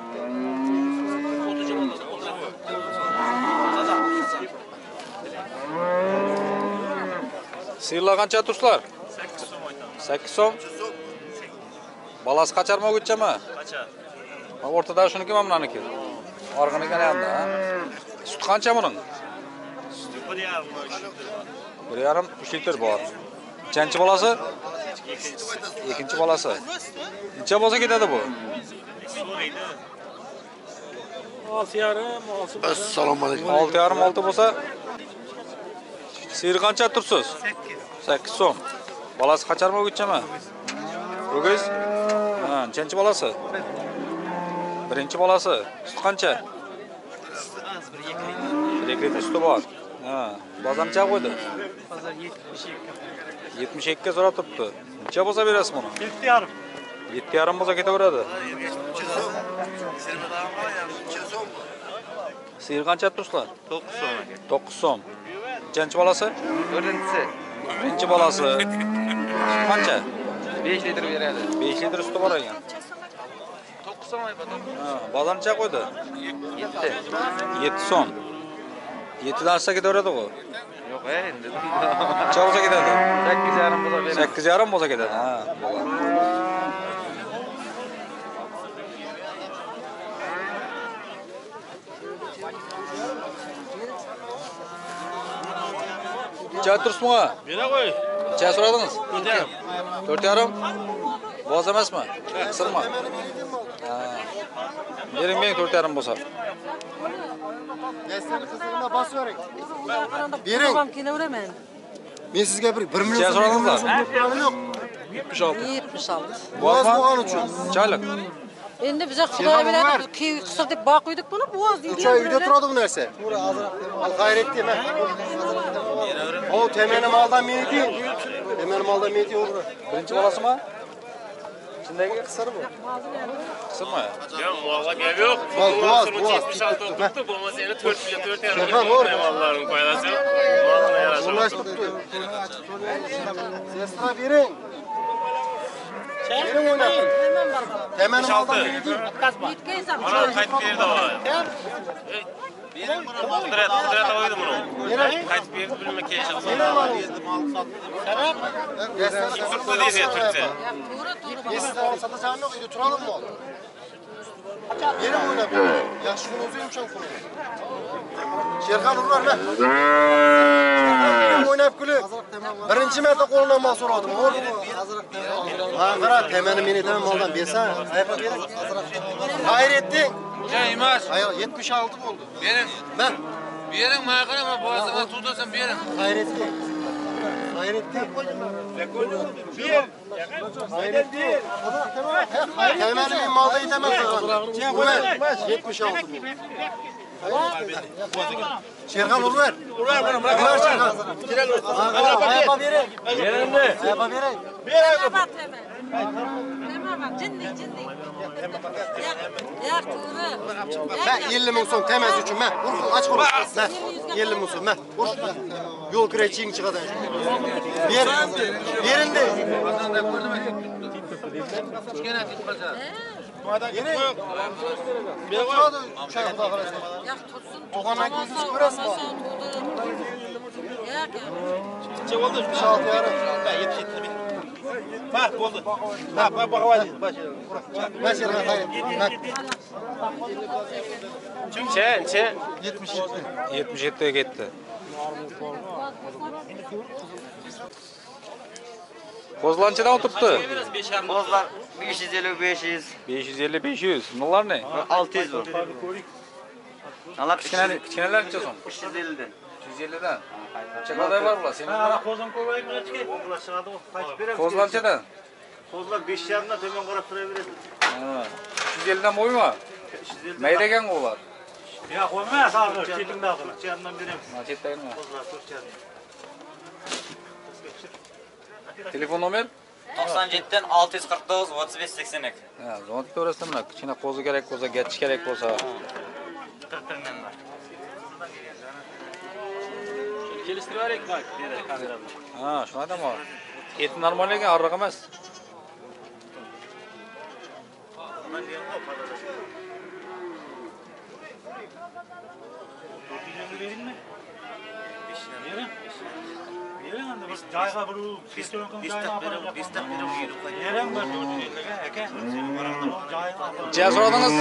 Siyirlar qancha tursizlar? 8 so'm aytaman. 8 so'm. Balasi qacharmi o'gitchami? Qachar. Ha, O'rtada shuniki mana buniki. Orqani qarayapti, ha. Sut qancha buning? 1 yarim 3 litr. 1.5 3 litr bor. Nechanchi bolasi? Ikkinchi bolasi. Necha bo'lsa ketadi bu? So'raydi. 6 yarim, 6 Assalomu alaykum. 6.5 6 bo'lsa Sir qancha tursiz? 8. 8 so'm. Bolasi qacharmi o'gitchami? O'giz? Ha, nechanchi bolasi? Birinchi bolasi. Sut qancha? 1 litr suti bor. базам жақ еді қазір жетпіс екі жетпіс екіге сұрап тұрыпты неше болса бересің мұны жетіде жарым жетіде жарым болса кете береді сиыр қанша тұрсыздар 9 сом 9 сом нешінші баласы бірінші бірінші баласы қанша 5 литр береді 5 литр сүті бар екен 9 сом базам Базанча қойды жеті жеті сом 7 so'm. 7 dan oshsa ketaveradi u. Yo'q, endi. Necha bo'lsa ketadi? 8 yarim bo'lsa beradi. 8 yarim bo'lsa ketadi. Ha, bo'ladi. Necha turibsizmi? Bera qo'y. Necha so'radingiz? 4 yarim. 4 yarim? Boz emasmi? Qisirmi? Ha. Bering men 4 yarim bo'lsa. Kızlarına bas verin. Bering. Bering. Babam kelaveraman. Men sizga bir 1 million so'radingizlar? yo'q. 76. 76. Boğaz bo'lgani uchun. Qanchalik? Endi biz xudo biladi, qisir deb boq qo'ydik buni, bo'z deydi. 3 oy uyda turadi bu narsa. Al g'ayrat dema. O temeni maldan meniki. Temeni maldan meniki o'g'ri. Birinchi bolasimi? Shundagi qisir bu. Qisirmi? Ya mualla gap yo'q. Boz, boz, boz. 76 o'tibdi, bo'lmasa endi 4 million 4 yarim. Şaka bu. Mallarning foydasi yo'q. Mallarni yarashib. Ulaştırdı. Sestra bering. Bering oynatın. Temeni maldan meniki. Mana qaytib berdi o. qudrat qudrat oldi buni qaytib berdi bilma kecha turtdi deysiz turtdi to'g'ri to'g'ri esdan satasanmi uyda turalimi mol berib o'ynab yaxshi kun o'zi yumshoq kun sherxan urarlar o'ynab kulib birinchi marta qo'limdan mol so'radim ha qara temani menidan moldan bersan qayerga beray xayr etding emas yo'q yetmish olti bo'ldi bering man bering man qarama boğazına tutasam bering xayr etding xayr etding temani men molda aytaman yetmish olti bo'ldi Sherxon urver. Urver bana bırak. Urver Sherxon. Ayağa verin. Verin de. Ayağa verin. Tema bak tema. Tema bak cinni cinni. Yak tuğru. Ben 50 ming so'm temaz uchun men ur aç qo'l. Ben 50 ming so'm men ur. Yo'l kirayching chiqadi. Ber. Berin de. kichkina tutqaza Yere. Ben qo'yadi. Çay xudo xohlasa. Yak tutsun. To'g'on akangizni ko'rasizmi? Yak. Necha bo'ldi? 76 yarim. Ha, 77 ming. Ha, bo'ldi. Ha, bak bak Ben Sherxon xayr. Ben Che, che. 77. 77 ga ketdi. Qo'zlanchidan o'tibdi. Bozlar 550 500 550 500. Bunlar ne? 600 bu. Alar Kichkinalar kichkinalar necha so'm? 350 dan. 350 dan. Chaqaday bor bular. Sening Ha, qo'zim ko'payib ketdi. Ular sig'adi, qaytib beramiz. qo'zlanchadan. Qo'zlar 5 yarimdan to'g'on qarab turaveradi. Ha. 350 dan bo'ymi? Maydagan ular. Ya qo'yma, sağ ketingda qilib. Chiyandan beramiz. Ha, chetdagimi? Qo'zlar 4 yarim. Telefon nomer? to'qson yettidan olti yuz qirq to'qqiz o'ttiz besh mana kichkina qo'zi kerak bo'lsa gatchi kerak bo'lsa. Kelishtirib yuboring bak ha shunaqa bor eti normal ekan og'riq emas. To'rt yuz yuz beringmi bir kestirib qo'ygan joyga olib borib. Bering bir 450 ga aka. Joyga Necha so'radingiz?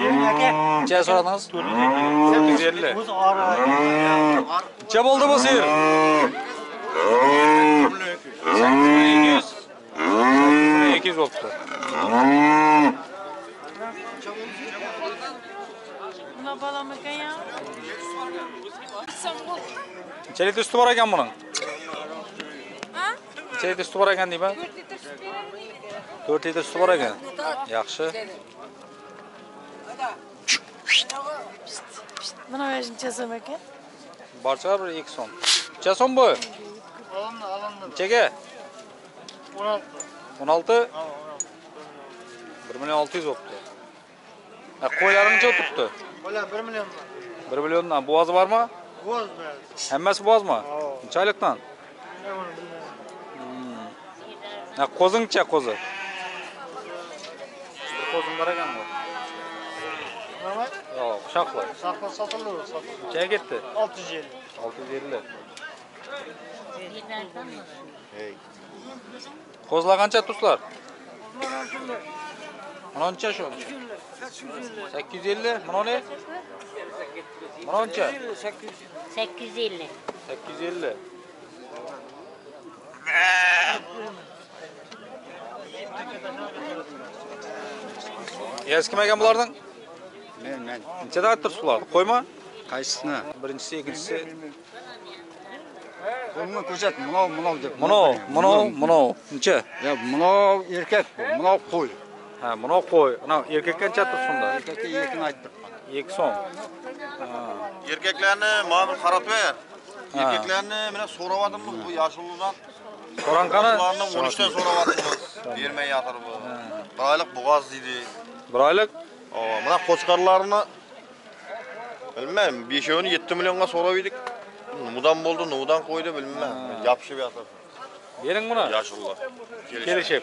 Bering aka. Necha so'radingiz? 450. O'zi ora. Necha bo'ldi bu sir? 200. 200 bo'libdi. Buna шелек үсті бар екен бұның шелек үсті бар екен дей ма төрт литр сүті бар екен жақсы мына өзім жасам екен бар шығар бір екі сом жасом бойы жеке он алты бір миллион алты жүз болыпты қойларың не қойлар 1 миллион 1 миллион бар ма million. 1 milliondan bo'g'ozi bormi? Boz ver. Hammasi bo'g'ozmi? Nechalikdan? Ha, qo'zingcha qo'zi. Bir qo'zim bor ekan bu. Nima? Yo'q, qushaqlar. Saqla sotulur, sotulur. Nechaga ketdi? 650. 650. Qo'zlar qancha tuzlar? Manoncha shu. 850. Manoni? Manoncha? 850. 850. Yaz kim ekan bularning? Men men. Necha ayttirsiz bularni? Qo'yma. Qaysisini? Birinchisi, ikkinchisi. Qo'yma ko'rsat, munov, munov deb. Munov, munov, munov. Necha? Ya munov erkak munov qo'y. Ha, munov qo'y. Ana erkakka necha ayttirsiz unda? Erkakka yekini aytdim. 2 so'm. Erkeklarni mana qarab ber. Ha. Erkeklarni mana so'ravadim bu yashildan. So'ranqani? Ularni 13 dan so'ravatimiz. Bermay yotir bu. Bir oylik bo'g'oz deydi. Bir oylik? Mana qo'chqarlarni bilmayman, 5 7 millionga so'rab edik. Nimadan bo'ldi, nimadan qo'ydi bilmayman. Yopishib yotir. Bering buni. Yashillar. Kelishib.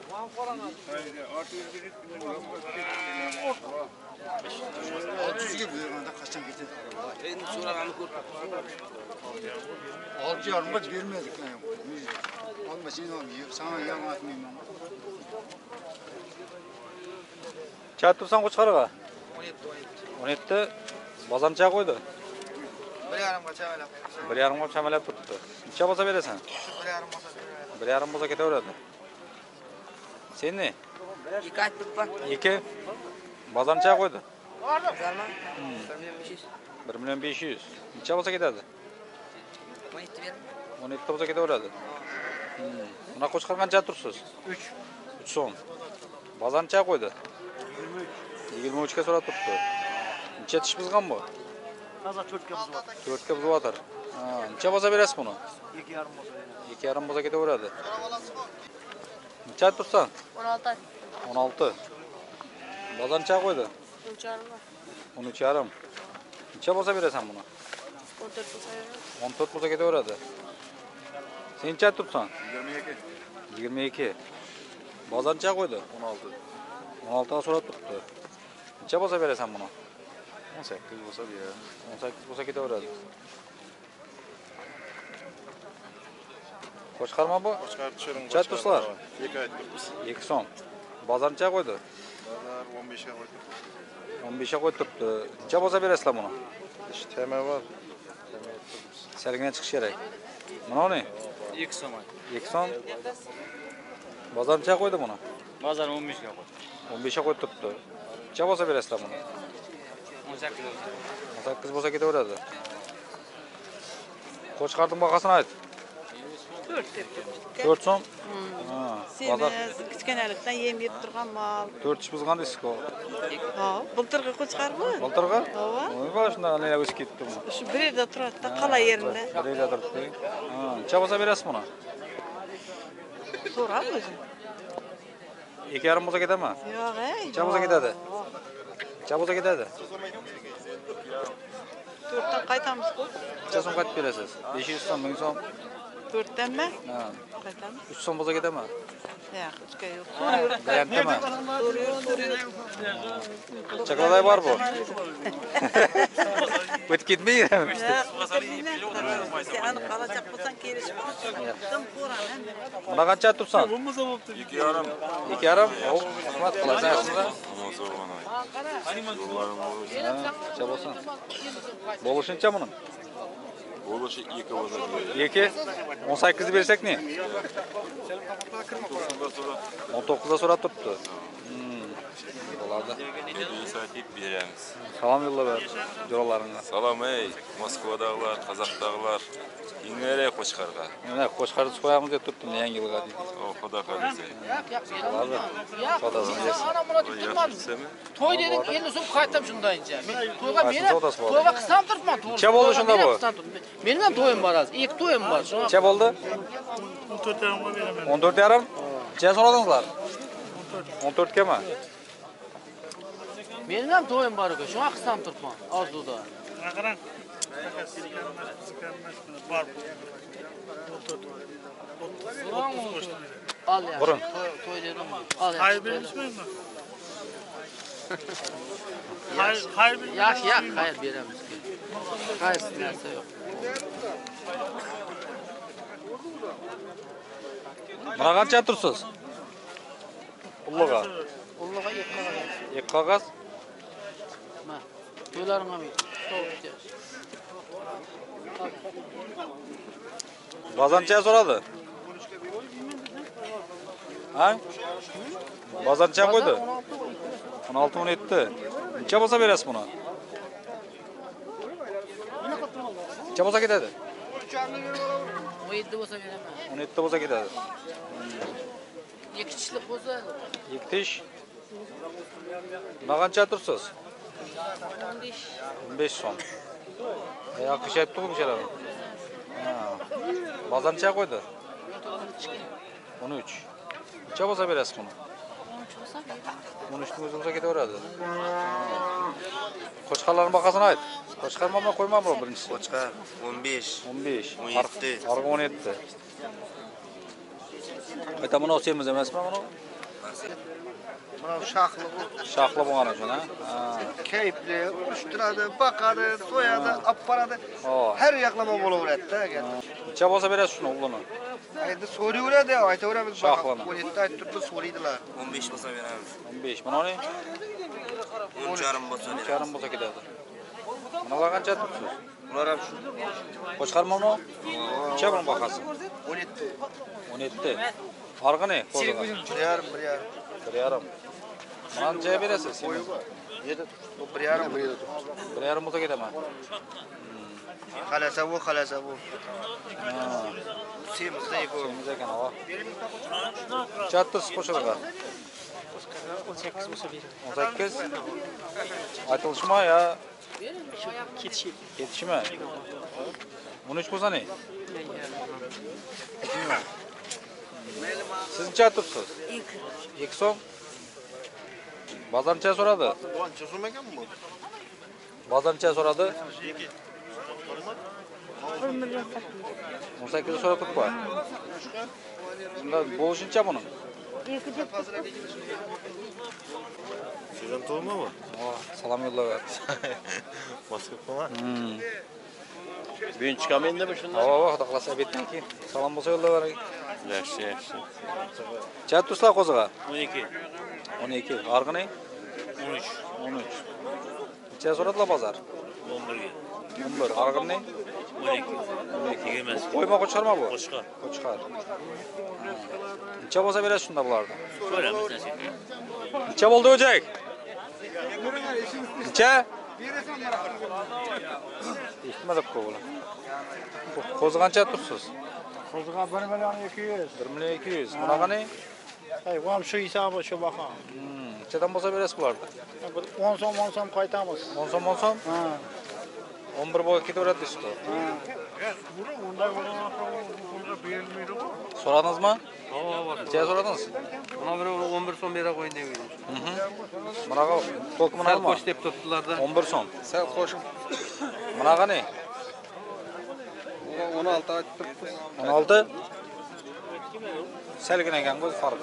olti yuzga berganda qachon ketadi endi so'raganini ko'rib olti yarimga bermaydi olma sen ham yeb sanga yig'latmayman chat tursan qo'ch qaraga o'n yetti o'n yetti qo'ydi berasan ketaveradi сен не екі айтып бар екі. Базар қойды. Қойды Жарма? ма бір миллион бес жүз. Неше болса кетеді? Он екі бердім он екі болса кете мына қошқар қанша тұрсыз? Үш үш сом. Базар қойды. Қойды жиырма үшке сұрап тұрыпты. Неше тіш бұзған бұл қазір төртке бұзып төртке бұзып жатыр неше болса бересіз бұны? Екі жарым болса екі жарым болса Necha tursan? 16. 16. Bozorcha qo'ydi. 13 yarim. Necha bo'lsa berasan buni? 14 bo'lsa beradi. 14 bo'lsa ketaveradi. Sen necha tursan? 22. 22. Bozorcha qo'ydi. 16. 16 ga so'rab turibdi. Necha bo'lsa berasan buni? 18 bo'lsa beradi. 18 bo'lsa ketaveradi. qo'chqarmi bu. Qo'chqar tushiring chat do'stlar ikki aytdimiz ikki so'm bozor nechaga qo'ydi bozor o'n beshga qo'yib turibdi o'n beshga qo'yib turibdi necha bo'lsa berasizlar buni tema bor sergina chiqishi kerak bunovni ikki so'm ikki so'm bozor nechaga qo'ydi buni bozor o'n beshga qo'ydi o'n beshga qo'yib turibdi necha bo'lsa berasizlar buni o'n sakkiz bo'lsa o'n sakkiz bo'lsa ketaveradi qo'chqarni bahosi ayt төрт деп жүрміз төрт сом? Семіз э, кішкенеліктен еміп тұрған мал. Төрт үш біз қандай сүт былтырғы қой шығар ғой былтырғы ооба ойбай шында неге иә өсіп кетіпті мына шу бір жерде тұрады да қала ерінде. бір жерде тұрады қанша болса бересіз мұны? Сұрап өзім екі жарым болса кете ма? Жоқ ей кетеді? Қанша болса кетеді? Төрттен қайтамыз ғой. Қайтып бересіз? Бес жүз сом сом? Qaytamiz. 3 so'm bo'lsa ketadimi? Yo'q, uchga yo'q. So'rayver. Variantdami? So'rayver, so'rayver. Chaqaloday bor bu. O'tib ketmaydi. Sen kelishib Dim ko'raman. Buna qancha tursan? 2 yarim. 2 yarim? Hop, rahmat qilasan yaxshimi? Necha bo'lsin? Bo'lishuncha buni? Bo'lishi 2 bo'lsa 2 18 ол вообще екі болады екі он сегізді берсек не құрып балаларды үйден айтып береміз салам жолдап жораларыңа салам ей москвадағылар қазақтағылар еңірей қошқарға мына қошқарды қоямыз деп тұрыптым жаңа жылға дейді о құда қаласа болады той дедің енді сом қайтам шындайынша мен тойға мен тойға қысам тұрман неше болды шында бұл менің тойым бар аз екі тойым бар неше болды он төрт беремін. он төрт жарым жә сұрадыңыздар он төртке ма Necha so'radingizlar? 14 kami? Mening ham to'yim bor ekan. Shuna qisam turibman. Orzuda. Qarang. Bor. Al ya. Burun. To'y to'y dedim. Al ya. Hayır berishmaymi? Hayır, hayır Yaxshi, yaxshi, hayır beramiz. Qaysi narsa yo'q. Buna qancha tursiz? Ulluğa. Ulluğa qog'oz. Ma. Mi? So'raydi. Bozancha so'radi. Ha? Bozancha qo'ydi. 16 17. Necha bo'lsa berasiz buni? Necha bo'lsa ketadi? 17 bo'lsa beraman. 17 bo'lsa ketadi. Ikki tishlik bo'lsa Yektish. Buna qancha tursiz? 15 so'm. Ya qishayib turib ishlar. Bozancha qo'ydi. 13. Necha bo'lsa berasiz buni? 13 bo'lsa. 13 ning o'zimizga ketaveradi. Qo'chqalarning baqasini ayt. Qo'chqar mamma qo'ymam bu birinchisi. Qo'chqar 15. 15. Qarqdi. Qarq 17. Qayta mana o'tsemiz emasmi mana? Buna şahlı bu. Şahlı bu anacan ha? ha. Keyifli, uçturadı, bakarı, soyadı, apparadı. Her yaklama bolu üretti. Neçe olsa biraz şunu oğlunu. Ayda soru üretti, ayda üretti. Şahlını. 17 ay tuttu soruydular. 15 olsa veremez. 15, bana ne? 10 çarım olsa veremez. 10 çarım olsa giderdi. Bana kaç çatmışsınız? Ular ham shu. Qo'chqarma uni? Necha buni bahasi? 17. 17. Farqi ne? 1.5. 1.5. 1.5. Ман жай бересіз. Жерде тұрып бір ярым бір жерде тұрып. Бір ярым болса кетемін. Халаса бу, халаса бу. Семізді екі. Семіз екен, ала. Чаттырсыз қошырға. 18 болса беремін. 18? Айтылышы ма, я? Кетіші. Кетіші ме? 13 болса не? Siz necha turibsiz? 2. 2 so'm? Bazarmıçıya soradı. Bazarmıçıya sormagan mı? Bazarmıçıya soradı. 18 soradık var. Bunda boğuşunca bunun. Sizden tohumu mu? салам yolla бәр. Басқа falan. Бүйін шыға мен деме шында ооба құда қаласа беттен кейін салам болса жолдап жакшы жәрші. жат туслар қозыға он эки 12. 12. Arg'ini? 13. 13. Necha so'radilar bozor? 11 ga. 11. Arg'ini? 12. 12. Emas. Qo'yma qo'chqarma bu? Qo'chqar. Qo'chqar. Necha bo'lsa berasiz shunda bularni? So'ramiz nasib. Necha bo'ldi o'jak? Necha? Eshitmadik ku bular. Qo'zi qancha tursiz? Qo'ziga 1 million 200. 1 million 200. вам жүз абы шобақа қаншадан болса бересіз бұларды он сом он сом қайтамыз он сом он сом он бір бойға кетіп жатыр дейсіз ғой ондай берілмейді ғой сұрадыңыз ба ооба жай сұрадыңыз мына біреу он бір сом бере қояйын деп едім мынаға только мына деп тұрыптылар да он бір сом сәл қош мынаға не он алты айтып тұрыппыз он алты selginagan o'zi farq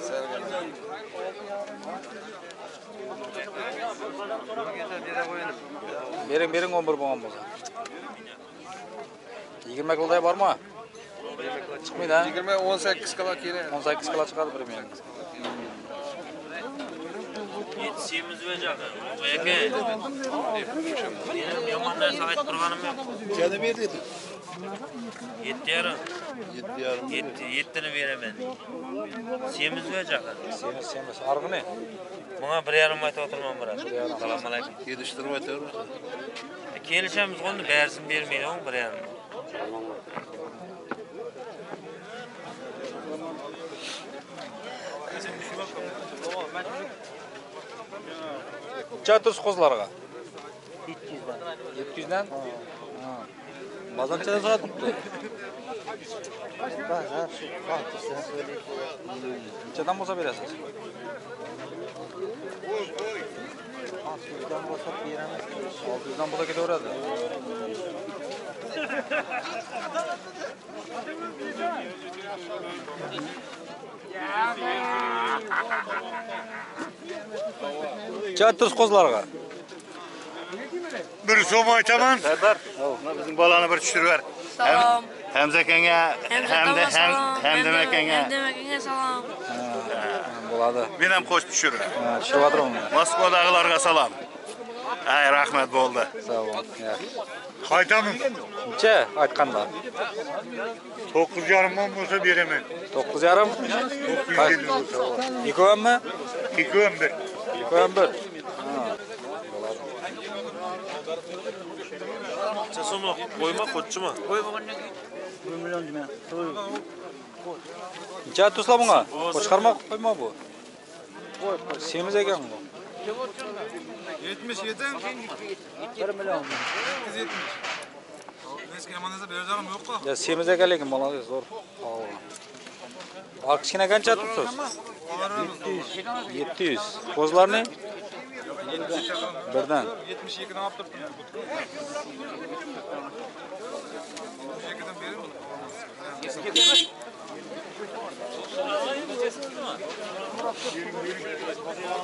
bering bering o'n bir bo'lgan bo'lsa. Yigirma kiloday bormi? Chiqmaydi yigirma o'n sakkiz kilo keladi o'n sakkiz kilo chiqadi примерно yet yetishishimiz vajaqa aka. Deb yomon narsa aytib turganim yo'q. Yana ber dedi 7 yarim. 7 yarim. Yetti yettini beraman. Semiz vajaqa semiz semiz. Arg'i ne bunga bir yarim aytib o'tirman birodar assalomu alaykum. Yedishtirib aytavermasa kelishamiz qo'ndi barisini bermaydi bir yarim. Necha tursiz qo'zlarga? 700 dan. 700 dan? Ha. Bozor nechadan so'ratibdi? Ba'zan shu qanchasini so'raydi. Nechadan bo'lsa berasiz? 600 dan bo'lsa beramiz. 600 dan tursiz qo'zlarga? Bir so'm aytaman. Sardar, bizning bolani bir tushirib ber. Salom. Hamza akanga hamda ham hamdam akanga Hamdam akaga salom. bo'ladi men ham qo'shib tushiraman Ha, tushyaptirimmi moskvadagilarga salom әй рахмет болды сау болыңыз қайтамын неше айтқанда тоқыз жарым мың болса беремін тоқыз жарым екі өн ме екі өн бір екі өн бір жасау ма қой ма қотшы ма қой болғаннан кейін қой ма екен 77 1 milyon. 870. Eski yamanızda beracağım yok Ya semize gelek malalı zor. Allah. Akşine kaç tutsunuz? 700. Kozlar ne? Birden. 72'den yaptırdım. 72'den verir mi? 72'den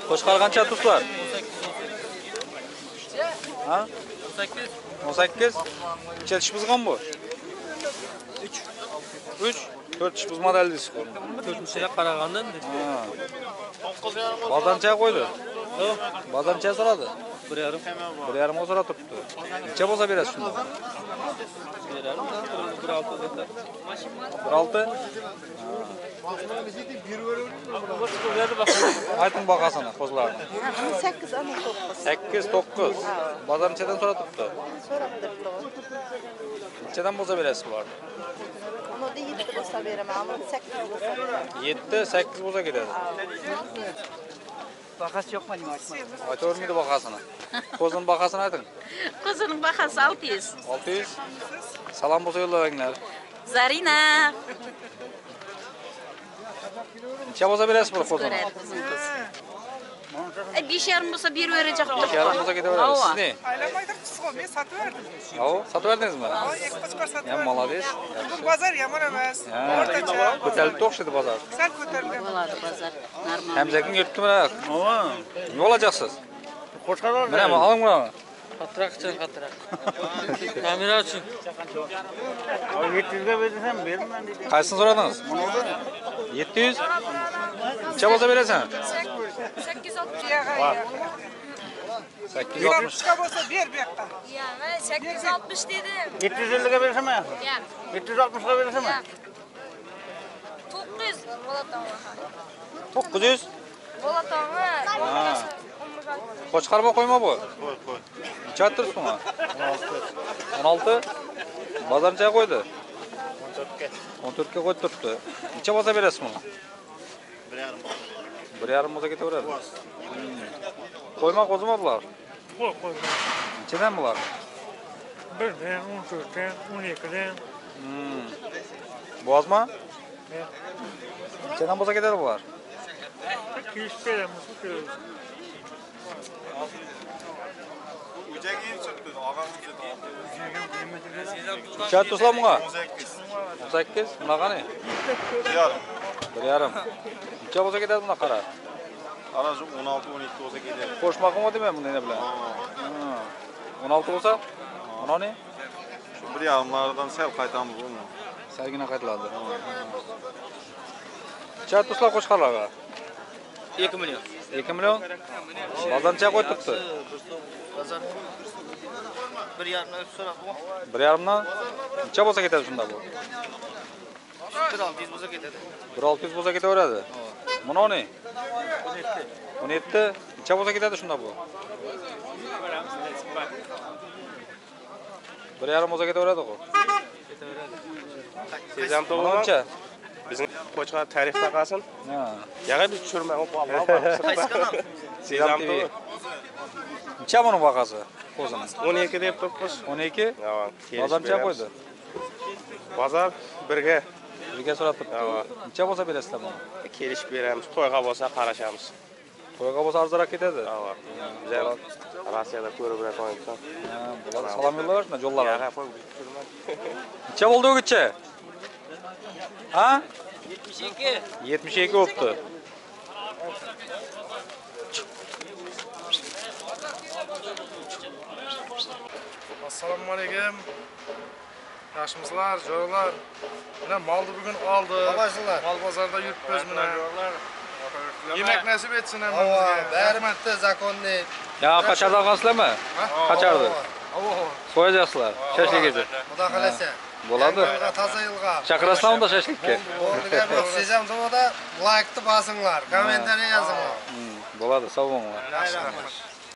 Koşkar kança tutlar? Ha? 18. 18. Kaç iş buzgan bu? 3. 3. 4 iş buzma da 50 skor. 4 sene Qarağandan. Ha. Badançaya koydu. Badançaya saladı. Bir yarım. Bir yarım o sıra tuttu. Neçe bolsa berasiz shunda? Bir yarım, bir altı dediler. Bir altı? Aytın bakasana kozlarını. Sekiz ana dokuz. Sekiz dokuz. Bazar neçeden sonra tuttu? Sonra tuttu. Neçeden bolsa berasiz bularni? Onu da yetti bolsa beraman, onu sekiz bolsa. Yetti, sekiz bolsa ketadi. Bakası yok mu annem açma? Aytavur bakasını? Kozunun bakasını aytın. Kozunun bakası 600. 600. Salam bolsa yolla beringler. Zarina. Neçe bolsa berasiz bu kozunu? Ko'radi bizning qiz. беш жарым болса беріп бере жақтық беш жарым болса кетіп береміз сіз не айналып айтырсыз ғой мен сатып жібердім ау сатып жібердіңіз ба экспортқа сатып жібердім молодец. Бүгін базар жаман емес. Орташа базар. Сәл көтерілген болады базар нормально. Әмзәкең ертті мына. Не Hatırak için. Kamera. Abi 700 lira verirsen vermem dedi. Kaçsını soradınız? 700. Ne verirsen? 860 860 lira olsa ver bir. Ya ben 860 dedim. 750 lira verirsen mi? Ya. 760 lira verirsen mi? 900 болады 900? қош шығармай қойма бұл қой қой неше тұрсың ма он алты базар неше қойды он төртке он төртке қойып тұрыпты неше болса бересіз мұны бір жарым бір жарым болса кете береді қойма қозы ма бұлар қой қой нешеден бұлар бірден он төрттен он екіден ма иә нешеден болса бұлар 190배야 무슨 Kaç dostlar bunga? 18. Bunaqa ne? 1.5. 1.5. Necha bo'lsa ketadi bunaqa qara? Ana shu 16 12 bo'lsa ketadi. Qo'shma qilma demayman bunday bilan. 16 bo'lsa? Ana ne? Shu 1.5lardan sal qaytiladi. Kaç dostlar qo'shqarlarga? 2 million. 2 million? Bozorcha qo'yib 1.5 dan so'radi. 1.5 dan necha bo'lsa ketadi shunda bu? 1.600 bo'lsa ketadi. 1.600 bo'lsa ketaveradi. Buni ne? 17. 17 necha bo'lsa ketadi shunda bu? 1.5 bo'lsa ketaveradi-ku. Ketaveradi. Sezam to'g'rimi? Qo'chqar tarixda qolsin. Biz tushirmang, Qaysi kanal? Sezam TV. necha buni бағасы qo'zini 12 deb turibmiz. o'n ikki bozor necha qo'ydi Bozor birga birga so'rab turibdi necha bo'lsa berasizlar buni kelishib beramiz. To'yga bo'lsa qarashamiz. to'yga bo'lsa arzonroq ketadi. Rossiyada ko'rib bo'ladi salom yo'llaversin tushirmang. necha bo'ldi o'gicha ha 72. yetmish ikki bo'libdi Assalomu alaykum. Yaşımızlar, joralar. Mine maldı bugün aldı. Babasılar. Mal pazarda yürütmez mine. Yemek nasip etsin Ava, hemimizge. bäri bitti zakonni. Ya kaçarda algansızlar mı? Kaçardı. Soyacaksılar. Şaşlık gece. Xudo xolasa. болады. Таза елға. Шақырасың онда шашлыкке. Сезамыз лайкты басыңlar комментарий жазыңlar болады сау болыңlar